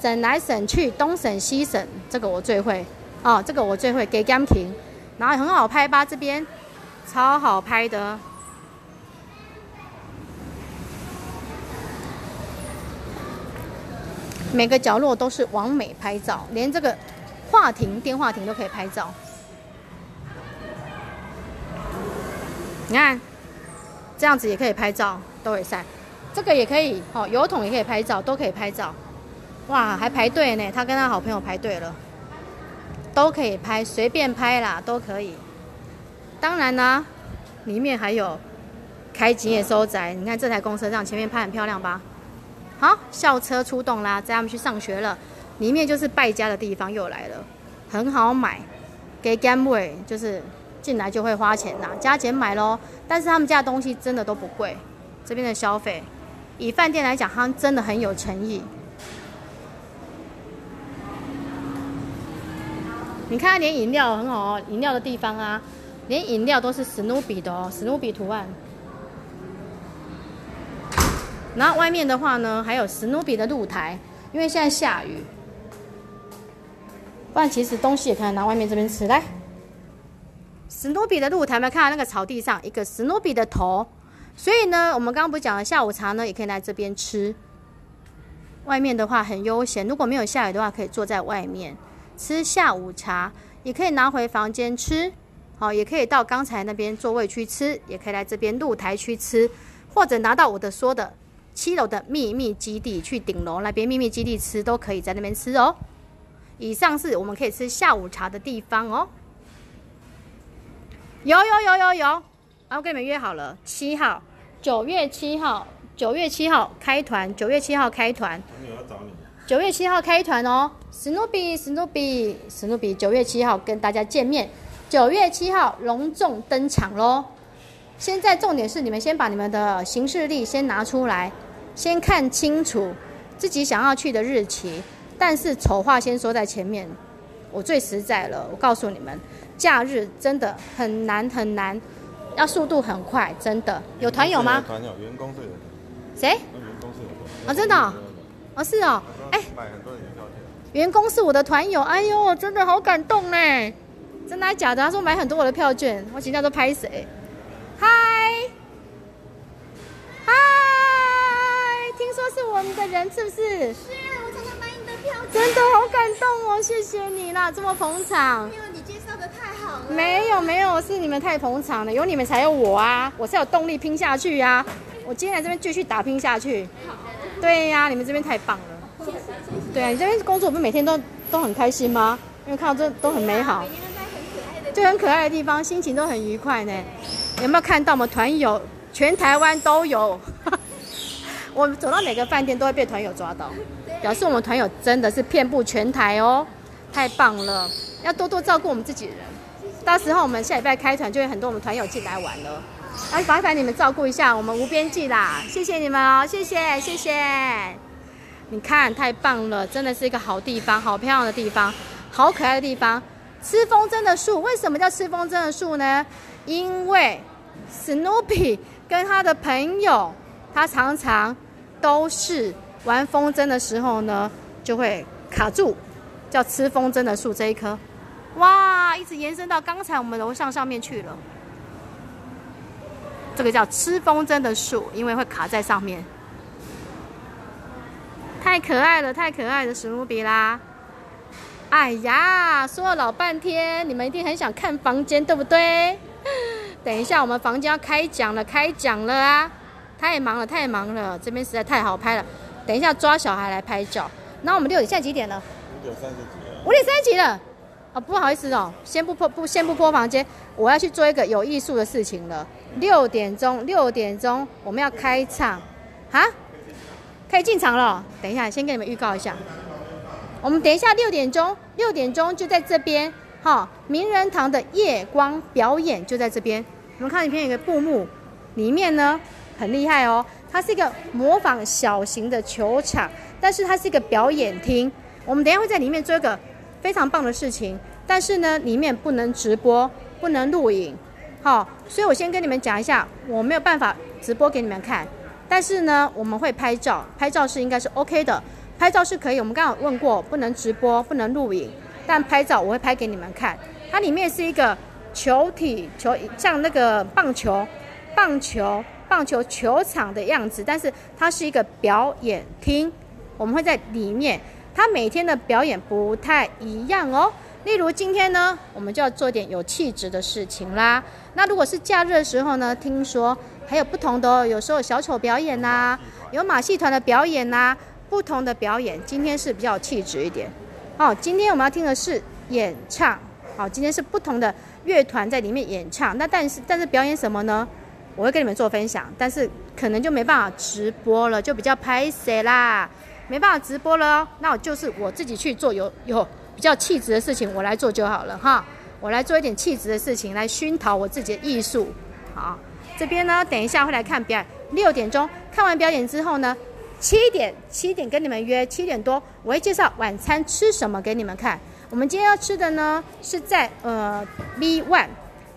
省来省去，东省西省，这个我最会。哦，这个我最会给 g a m 停然后很好拍吧，这边超好拍的，每个角落都是完美拍照，连这个话亭、电话亭都可以拍照，你看这样子也可以拍照，都会晒。这个也可以，哦，油桶也可以拍照，都可以拍照。哇，还排队呢，他跟他好朋友排队了，都可以拍，随便拍啦，都可以。当然呢，里面还有开景也收窄。你看这台公车上前面拍很漂亮吧？好，校车出动啦，载他们去上学了。里面就是败家的地方又来了，很好买，给 Gameway 就是进来就会花钱啦，加钱买喽。但是他们家的东西真的都不贵，这边的消费。以饭店来讲，他们真的很有诚意。你看，连饮料很好哦，饮料的地方啊，连饮料都是史努比的哦，史努比图案。然后外面的话呢，还有史努比的露台，因为现在下雨，不然其实东西也可以拿外面这边吃。来，史努比的露台，没有看到那个草地上一个史努比的头。所以呢，我们刚刚不是讲了下午茶呢，也可以来这边吃。外面的话很悠闲，如果没有下雨的话，可以坐在外面吃下午茶，也可以拿回房间吃。好，也可以到刚才那边座位区吃，也可以来这边露台区吃，或者拿到我的说的七楼的秘密基地去顶楼那边秘密基地吃，都可以在那边吃哦。以上是我们可以吃下午茶的地方哦。有有有有有，啊，我跟你们约好了，七号。九月七号，九月七号开团，九月七号开团。我要找你。九月七号开团哦，史努比，史努比，史努比，九月七号跟大家见面。九月七号隆重登场喽！现在重点是你们先把你们的行事历先拿出来，先看清楚自己想要去的日期。但是丑话先说在前面，我最实在了，我告诉你们，假日真的很难很难。要速度很快，真的有团友吗？团友，员工是有。谁？员工是有。啊，真的？哦，是哦。哎，买很多人票券。员工是我的团友，哎呦，真的好感动呢！真的假的？他说买很多我的票券，我其他都拍谁？嗨，嗨，听说是我们的人，是不是？是啊，我常常买你的票券。真的好感动哦，谢谢你啦，这么捧场。没有没有，是你们太捧场了，有你们才有我啊！我才有动力拼下去呀！我今天来这边继续打拼下去。对呀，你们这边太棒了。对啊，你这边工作不是每天都都很开心吗？因为看到这都很美好，就很可爱的地方，心情都很愉快呢。有没有看到我们团友全台湾都有？*laughs* 我走到哪个饭店都会被团友抓到，表示我们团友真的是遍布全台哦，太棒了！要多多照顾我们自己人。到时候我们下礼拜开团，就会很多我们团友进来玩了。来，麻烦你们照顾一下我们无边际啦，谢谢你们哦，谢谢谢谢。你看，太棒了，真的是一个好地方，好漂亮的地方，好可爱的地方。吃风筝的树，为什么叫吃风筝的树呢？因为 Snoopy 跟他的朋友，他常常都是玩风筝的时候呢，就会卡住，叫吃风筝的树这一棵。哇，一直延伸到刚才我们楼上上面去了。这个叫吃风筝的树，因为会卡在上面。太可爱了，太可爱的史努比啦！哎呀，说了老半天，你们一定很想看房间，对不对？*laughs* 等一下，我们房间要开奖了，开奖了啊！太忙了，太忙了，这边实在太好拍了。等一下抓小孩来拍照。那我们六点，现在几点了？五点三十几了。五点三十几了。哦，不好意思哦，先不破不先不破房间，我要去做一个有艺术的事情了。六点钟，六点钟我们要开场，哈？可以进场了。等一下，先给你们预告一下。我们等一下六点钟，六点钟就在这边，哈，名人堂的夜光表演就在这边。我们看影片有个布幕，里面呢很厉害哦，它是一个模仿小型的球场，但是它是一个表演厅。我们等下会在里面做一个非常棒的事情，但是呢，里面不能直播，不能录影，好，所以我先跟你们讲一下，我没有办法直播给你们看。但是呢，我们会拍照，拍照是应该是 OK 的，拍照是可以。我们刚刚问过，不能直播，不能录影，但拍照我会拍给你们看。它里面是一个球体球，像那个棒球、棒球、棒球球场的样子，但是它是一个表演厅，我们会在里面。它每天的表演不太一样哦。例如今天呢，我们就要做点有气质的事情啦。那如果是假日的时候呢，听说。还有不同的，有时候小丑表演呐，有马戏团的表演呐，不同的表演。今天是比较气质一点，哦，今天我们要听的是演唱，好，今天是不同的乐团在里面演唱。那但是但是表演什么呢？我会跟你们做分享，但是可能就没办法直播了，就比较拍摄啦，没办法直播了哦。那我就是我自己去做有有比较气质的事情，我来做就好了哈。我来做一点气质的事情，来熏陶我自己的艺术，好。这边呢，等一下会来看表演。六点钟看完表演之后呢，七点七点跟你们约，七点多我会介绍晚餐吃什么给你们看。我们今天要吃的呢是在呃 V One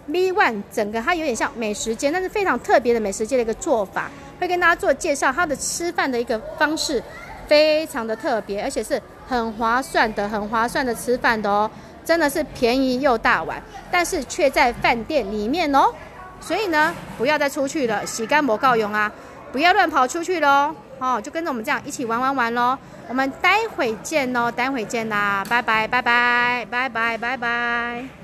V One 整个它有点像美食街，但是非常特别的美食街的一个做法，会跟大家做介绍。它的吃饭的一个方式非常的特别，而且是很划算的，很划算的吃饭的哦，真的是便宜又大碗，但是却在饭店里面哦。所以呢，不要再出去了，洗干磨告用啊！不要乱跑出去喽，哦，就跟着我们这样一起玩玩玩喽。我们待会见喽，待会见啦，拜拜拜拜拜拜拜拜。